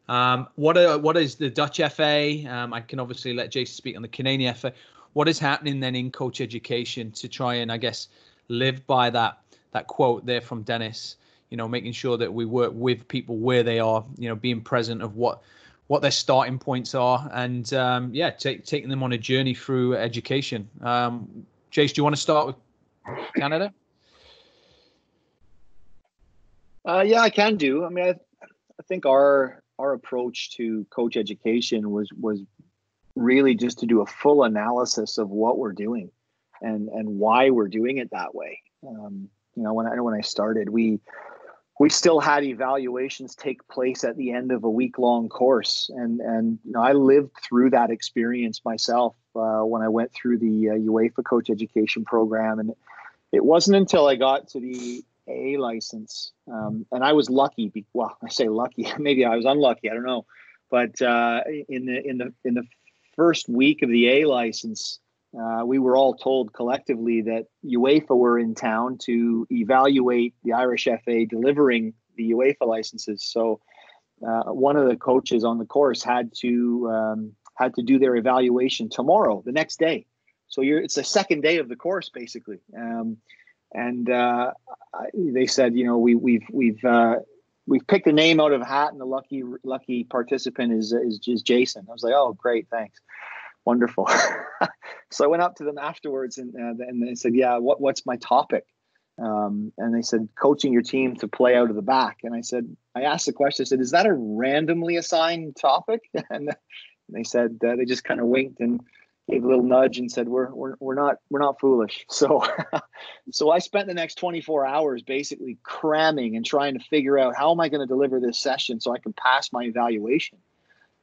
Um, what are what is the Dutch FA? Um, I can obviously let Jason speak on the Canadian FA. What is happening then in coach education to try and I guess live by that that quote there from Dennis? You know, making sure that we work with people where they are. You know, being present of what what their starting points are, and um, yeah, taking them on a journey through education. Um, Jace, do you want to start with Canada? Uh, yeah, I can do. I mean, I, I think our our approach to coach education was was really just to do a full analysis of what we're doing and and why we're doing it that way. Um, you know, when I when I started, we we still had evaluations take place at the end of a week long course. And and you know I lived through that experience myself uh, when I went through the uh, UEFA coach education program. And it wasn't until I got to the A license um, and I was lucky be, well I say lucky maybe I was unlucky I don't know. But uh, in the in the in the first week of the A license uh, we were all told collectively that UEFA were in town to evaluate the Irish FA delivering the UEFA licenses. So uh, one of the coaches on the course had to um, had to do their evaluation tomorrow, the next day. So you're it's the second day of the course basically. Um, and uh, they said, you know, we, we've we've we've picked a name out of a hat, and the lucky lucky participant is is, is Jason. I was like, oh, great, thanks wonderful. so I went up to them afterwards and uh, and they said, yeah, what what's my topic? Um, and they said, coaching your team to play out of the back. And I said, I asked the question. I said, is that a randomly assigned topic? and they said uh, they just kind of winked and gave a little nudge and said, we're we're we're not we're not foolish. So so I spent the next 24 hours basically cramming and trying to figure out how am I going to deliver this session so I can pass my evaluation.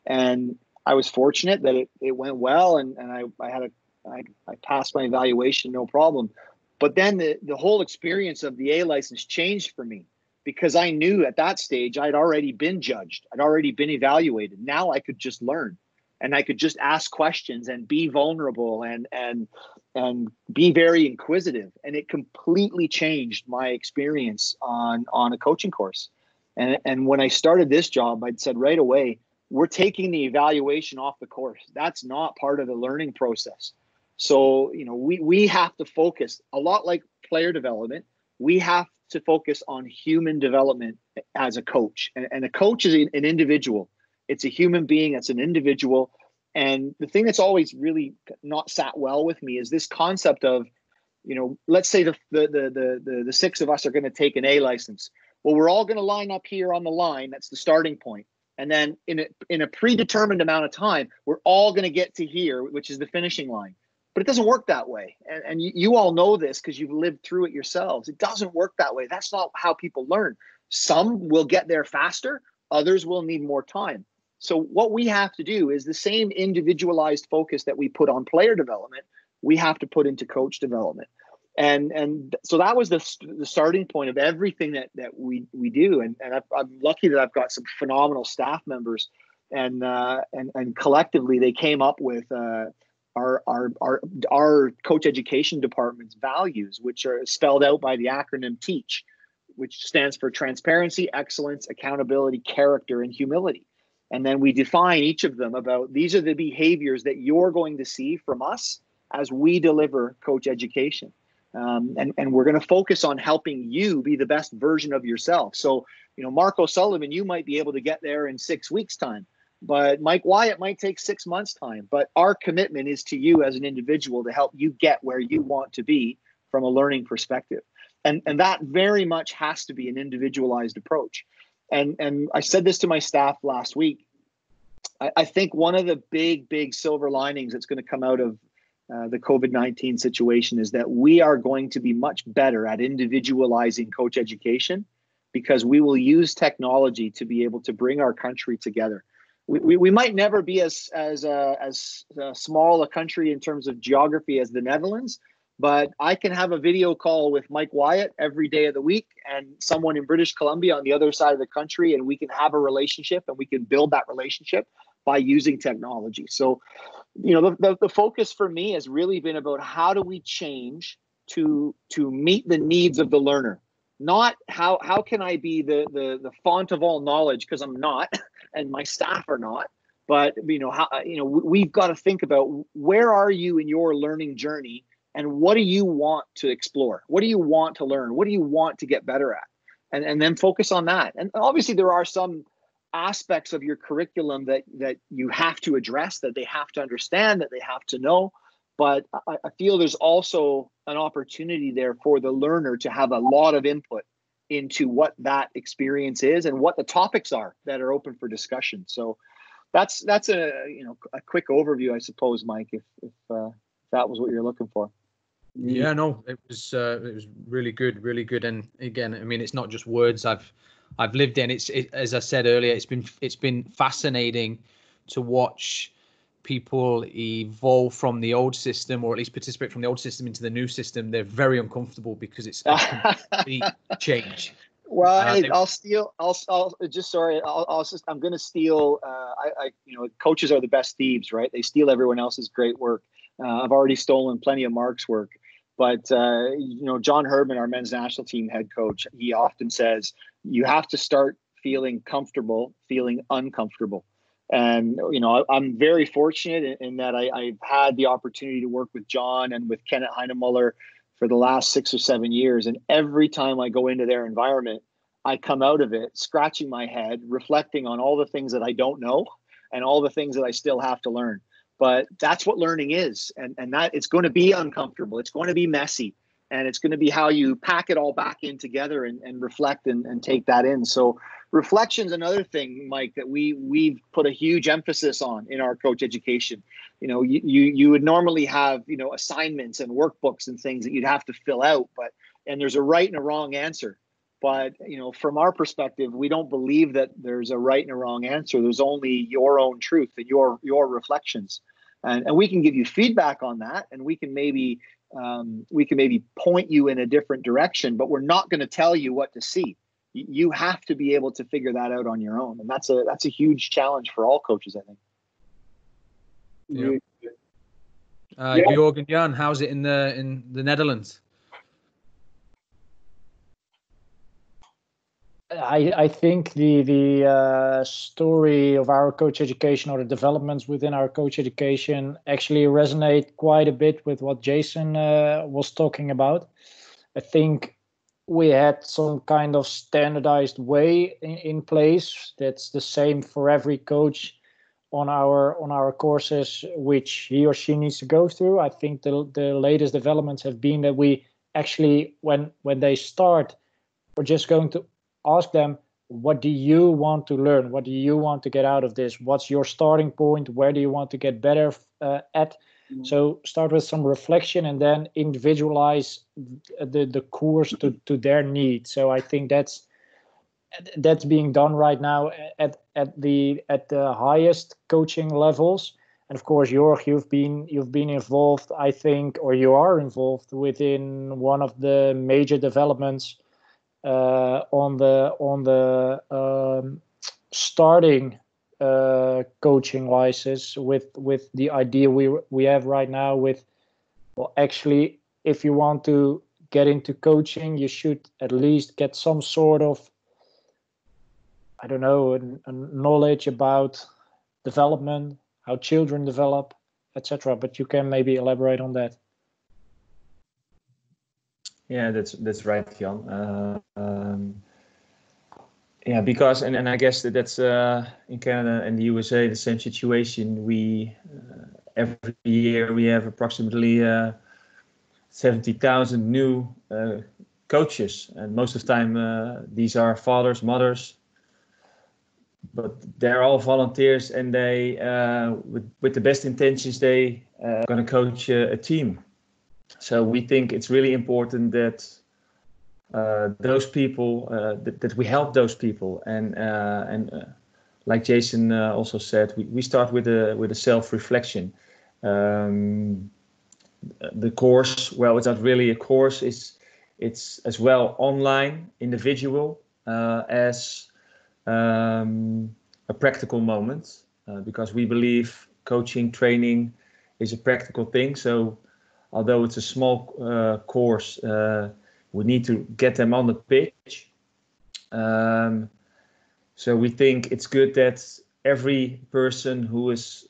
And I was fortunate that it, it went well and, and I, I had a I, I passed my evaluation no problem. But then the, the whole experience of the A license changed for me because I knew at that stage I'd already been judged. I'd already been evaluated. Now I could just learn and I could just ask questions and be vulnerable and and and be very inquisitive. And it completely changed my experience on on a coaching course. And and when I started this job, I'd said right away, we're taking the evaluation off the course. That's not part of the learning process. So, you know, we, we have to focus a lot like player development. We have to focus on human development as a coach. And, and a coach is an individual, it's a human being, it's an individual. And the thing that's always really not sat well with me is this concept of, you know, let's say the the the the, the six of us are going to take an A license. Well, we're all going to line up here on the line. That's the starting point and then in a, in a predetermined amount of time we're all going to get to here which is the finishing line but it doesn't work that way and, and you, you all know this because you've lived through it yourselves it doesn't work that way that's not how people learn some will get there faster others will need more time so what we have to do is the same individualized focus that we put on player development we have to put into coach development. And and so that was the, the starting point of everything that that we we do. And and i am lucky that i've got some phenomenal staff members and uh, and and collectively they came up with uh, our our our our coach education department's values which are spelled out by the acronym teach which stands for transparency excellence accountability character and humility and then we define each of them about these are the behaviors that you're going to see from us as we deliver coach education. Um, and, and we're going to focus on helping you be the best version of yourself. So, you know, Mark O'Sullivan, you might be able to get there in six weeks' time, but Mike Whyatt might take six months' time. But our commitment is to you as an individual to help you get where you want to be from a learning perspective. And, and that very much has to be an individualized approach. And, and I said this to my staff last week. I, I think one of the big, big silver linings that's going to come out of uh, the COVID 19 situation is that we are going to be much better at individualizing coach education because we will use technology to be able to bring our country together. We, we, we might never be as as uh, as uh, small a country in terms of geography as the Netherlands, but I can have a video call with Mike Whyatt every day of the week and someone in British Columbia on the other side of the country, and we can have a relationship and we can build that relationship by using technology. So, you know, the, the, the, focus for me has really been about how do we change to to meet the needs of the learner, not how how can I be the the, the font of all knowledge because I'm not, and my staff are not. But you know how you know we've got to think about where are you in your learning journey, and what do you want to explore? What do you want to learn? What do you want to get better at? And and then focus on that. And obviously there are some aspects of your curriculum that that you have to address that they have to understand that they have to know but I, I, feel there's also an opportunity there for the learner to have a lot of input into what that experience is and what the topics are that are open for discussion so that's that's a you know a quick overview i suppose mike if if, uh, that was what you're looking for yeah no it was uh, it was really good really good. And again i mean it's not just words i've I've lived in. It's it, as I said earlier, it's been it's been fascinating to watch people evolve from the old system or at least participate from the old system into the new system. They're very uncomfortable because it's a complete change. Well uh, hey, i'll steal I'll, I'll just sorry i'll, I'll just i'm going to steal uh, I, I you know coaches are the best thieves right? They steal everyone else's great work. Uh, i've already stolen plenty of mark's work but uh, you know, John Herdman, our men's national team head coach, he often says you have to start feeling comfortable, feeling uncomfortable. And you know, I, am very fortunate in, in that I, have had the opportunity to work with John and with Kenneth Heiner-Møller for the last six or seven years. And every time I go into their environment, I come out of it scratching my head, reflecting on all the things that I don't know and all the things that I still have to learn but that's what learning is. And and that it's going to be uncomfortable. It's going to be messy. And it's going to be how you pack it all back in together and, and reflect and, and take that in. So reflection's another thing mike that we we've put a huge emphasis on in our coach education. You know you, you you would normally have you know assignments and workbooks and things that you'd have to fill out but and there's a right and a wrong answer. But you know from our perspective we don't believe that there's a right and a wrong answer. There's only your own truth and your your reflections and, and we can give you feedback on that and we can maybe um, we can maybe point you in a different direction but we're not going to tell you what to see you have to be able to figure that out on your own and that's a that's a huge challenge for all coaches i think yeah. Uh, yeah. Jorg and Jan, how's it in the in the Netherlands? I, I think the the uh, story of our coach education or the developments within our coach education actually resonate quite a bit with what Jason uh, was talking about. I think we had some kind of standardized way in, in place that's the same for every coach on our on our courses which he or she needs to go through. I think the the latest developments have been that we actually when when they start we're just going to ask them what do you want to learn? What do you want to get out of this? What's your starting point? Where do you want to get better uh, at? Mm-hmm. so start with some reflection and then individualize the the course to to their needs. So i think that's that's being done right now at at the at the highest coaching levels. And of course Jorg, you've been you've been involved i think or you are involved within one of the major developments on the on the um, starting uh, coaching license with with the idea we we have right now with well actually if you want to get into coaching you should at least get some sort of i don't know a knowledge about development how children develop etc. But you can maybe elaborate on that. Yeah, that's that's right, Jan. Uh, um, yeah, because and, and I guess that that's uh, in Canada and the USA the same situation. We uh, every year we have approximately uh, seventy thousand new uh, coaches, and most of the time uh, these are fathers, mothers, but they're all volunteers, and they with with the best intentions they uh, going to coach a team. So we think it's really important that uh, those people uh, that, that, we help those people and uh, and uh, like Jason uh, also said, we, we start with a with a self reflection. Um, the course, well, it's not really a course. It's it's as well online, individual, as um, a practical moment because we believe coaching, training is a practical thing. So although it's a small uh, course, uh, we need to get them on the pitch. Um, so we think it's good that every person who is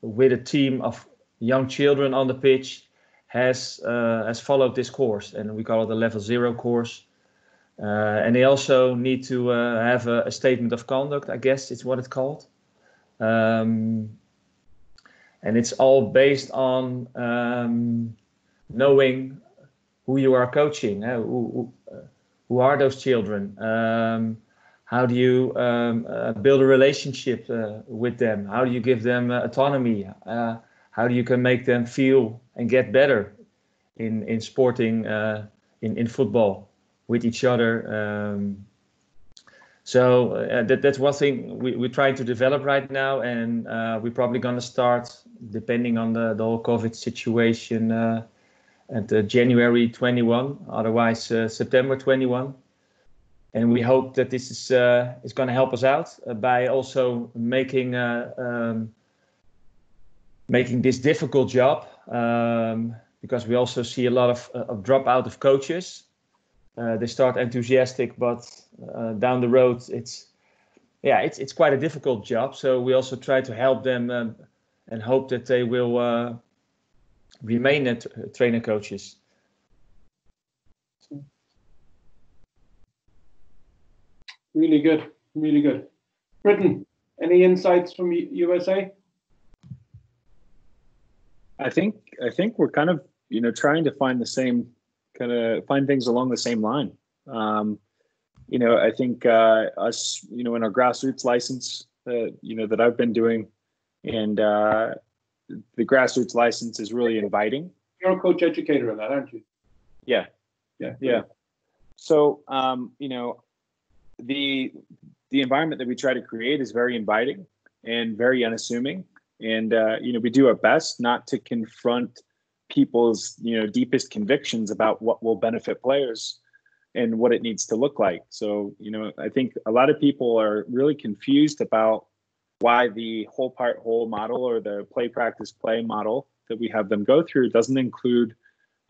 with a team of young children on the pitch has uh, has followed this course, and we call it the level zero course. Uh, and they also need to uh, have a, a, statement of conduct. I guess it's what it's called. Um, and it's all based on um, knowing who you are coaching. Uh, who, who, are those children? Um, how do you um, uh, build a relationship uh, with them? How do you give them uh, autonomy? Uh, how do you can make them feel and get better in in sporting uh, in in football with each other? Um, so uh, that, that's one thing we, we're trying to develop right now, and we're probably going to start, depending on the, the whole COVID situation, at uh, January 21, otherwise uh, September 21. And we hope that this is uh, is going to help us out by also making um, making this difficult job um, because we also see a lot of, of dropout of coaches uh, they start enthusiastic, but uh, down the road, it's yeah, it's it's quite a difficult job. So we also try to help them um, and hope that they will uh, remain at trainer coaches. Really good, really good. Britain, any insights from USA? I think I think we're kind of you know trying to find the same kind of find things along the same line. Um, you know, I think uh, us, you know, in our grassroots license, uh, you know, that I've been doing, and uh, the grassroots license is really inviting. You're a coach educator in that, aren't you? Yeah, yeah, yeah. So, um, you know, the the environment that we try to create is very inviting and very unassuming, and uh, you know, we do our best not to confront people's you know deepest convictions about what will benefit players and what it needs to look like so you know i think a lot of people are really confused about why the whole part whole model or the play practice play model that we have them go through doesn't include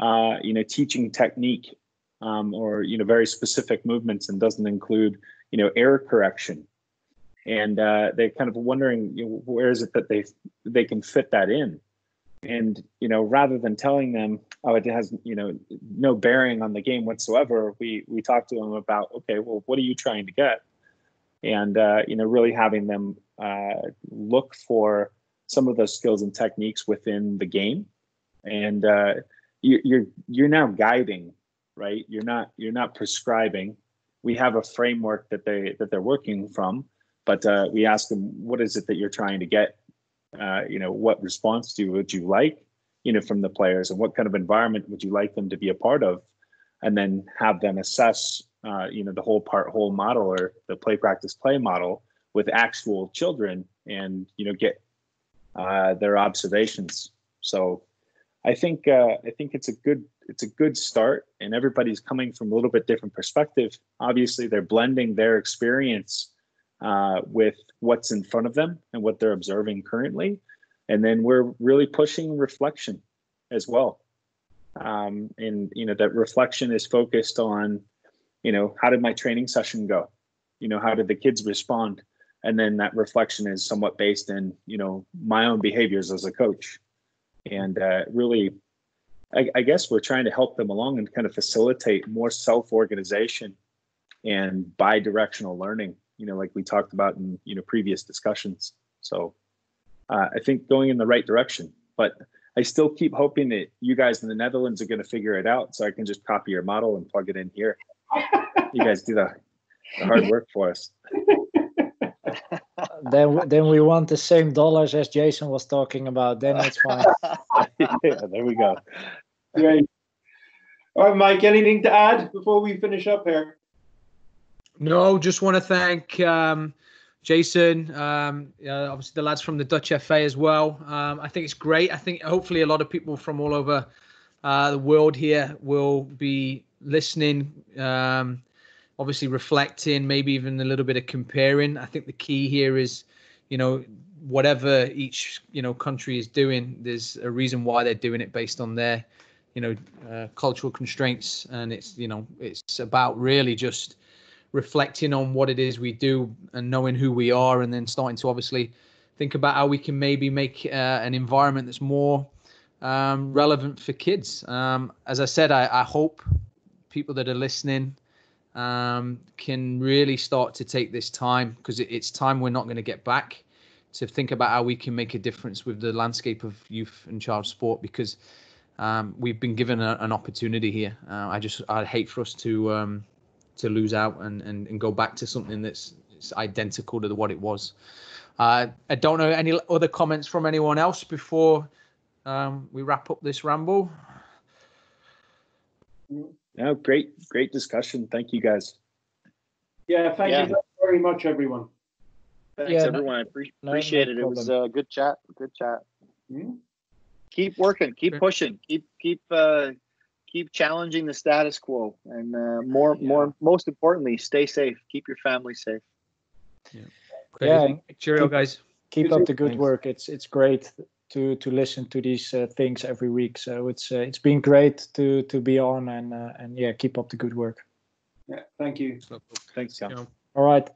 uh, you know teaching technique um, or you know very specific movements and doesn't include you know error correction. And uh, they're kind of wondering you know, where is it that they they can fit that in? And you know rather than telling them oh it has you know no bearing on the game whatsoever we we talk to them about okay well what are you trying to get and uh, you know really having them uh, look for some of those skills and techniques within the game. And uh, you, you're you're now guiding right? You're not you're not prescribing. We have a framework that they that they're working from but uh, we ask them what is it that you're trying to get? Uh, you know, what response do would you like, you know, from the players, and what kind of environment would you like them to be a part of, and then have them assess, uh, you know, the whole part whole model or the play practice play model with actual children, and you know, get uh, their observations. So, I think uh, I think it's a good it's a good start, and everybody's coming from a little bit different perspective. Obviously, they're blending their experience uh, with what's in front of them and what they're observing currently. And then we're really pushing reflection as well. Um, and you know that reflection is focused on, you know, how did my training session go? You know, how did the kids respond? And then that reflection is somewhat based in, you know, my own behaviors as a coach. and uh, really, I, I guess we're trying to help them along and kind of facilitate more self-organization and bi-directional learning. You know, like we talked about in you know previous discussions. So uh, I think going in the right direction, but I still keep hoping that you guys in the Netherlands are going to figure it out, so I can just copy your model and plug it in here. you guys do the, the hard work for us. then then we want the same dollars as Jason was talking about. Then it's fine. yeah, there we go. Great. All right, Mike. Anything to add before we finish up here? No, just want to thank um, Jason, um, uh, obviously the lads from the Dutch FA as well. Um, I think it's great. I think hopefully a lot of people from all over uh, the world here will be listening. Um, obviously reflecting, maybe even a little bit of comparing. I think the key here is, you know, whatever each you know country is doing, there's a reason why they're doing it based on their, you know, uh, cultural constraints, and it's you know it's about really just reflecting on what it is we do and knowing who we are, and then starting to obviously think about how we can maybe make uh, an environment that's more um, relevant for kids. Um, as I said, I, I hope people that are listening um, can really start to take this time because it, it's time we're not going to get back to think about how we can make a difference with the landscape of youth and child sport because um, we've been given a, an opportunity here. Uh, I just I'd hate for us to um, to lose out and, and, and go back to something that's it's identical to what it was. Uh, I don't know any other comments from anyone else before um, we wrap up this ramble. No, great, great discussion. Thank you guys. Yeah, thank yeah. you very much, everyone. Thanks, yeah, everyone. I pre- no, appreciate no it. It was a good chat. Good chat. Mm-hmm. Keep working. Keep pushing. Keep keep uh, keep challenging the status quo, and uh, more yeah. more most importantly, stay safe. Keep your family safe. Yeah. Yeah. Cheerio, guys. Keep up the good work. It's it's great to to listen to these uh, things every week. So it's uh, it's been great to to be on and uh, and yeah, keep up the good work. Yeah, thank you. Thanks, Jan. All right.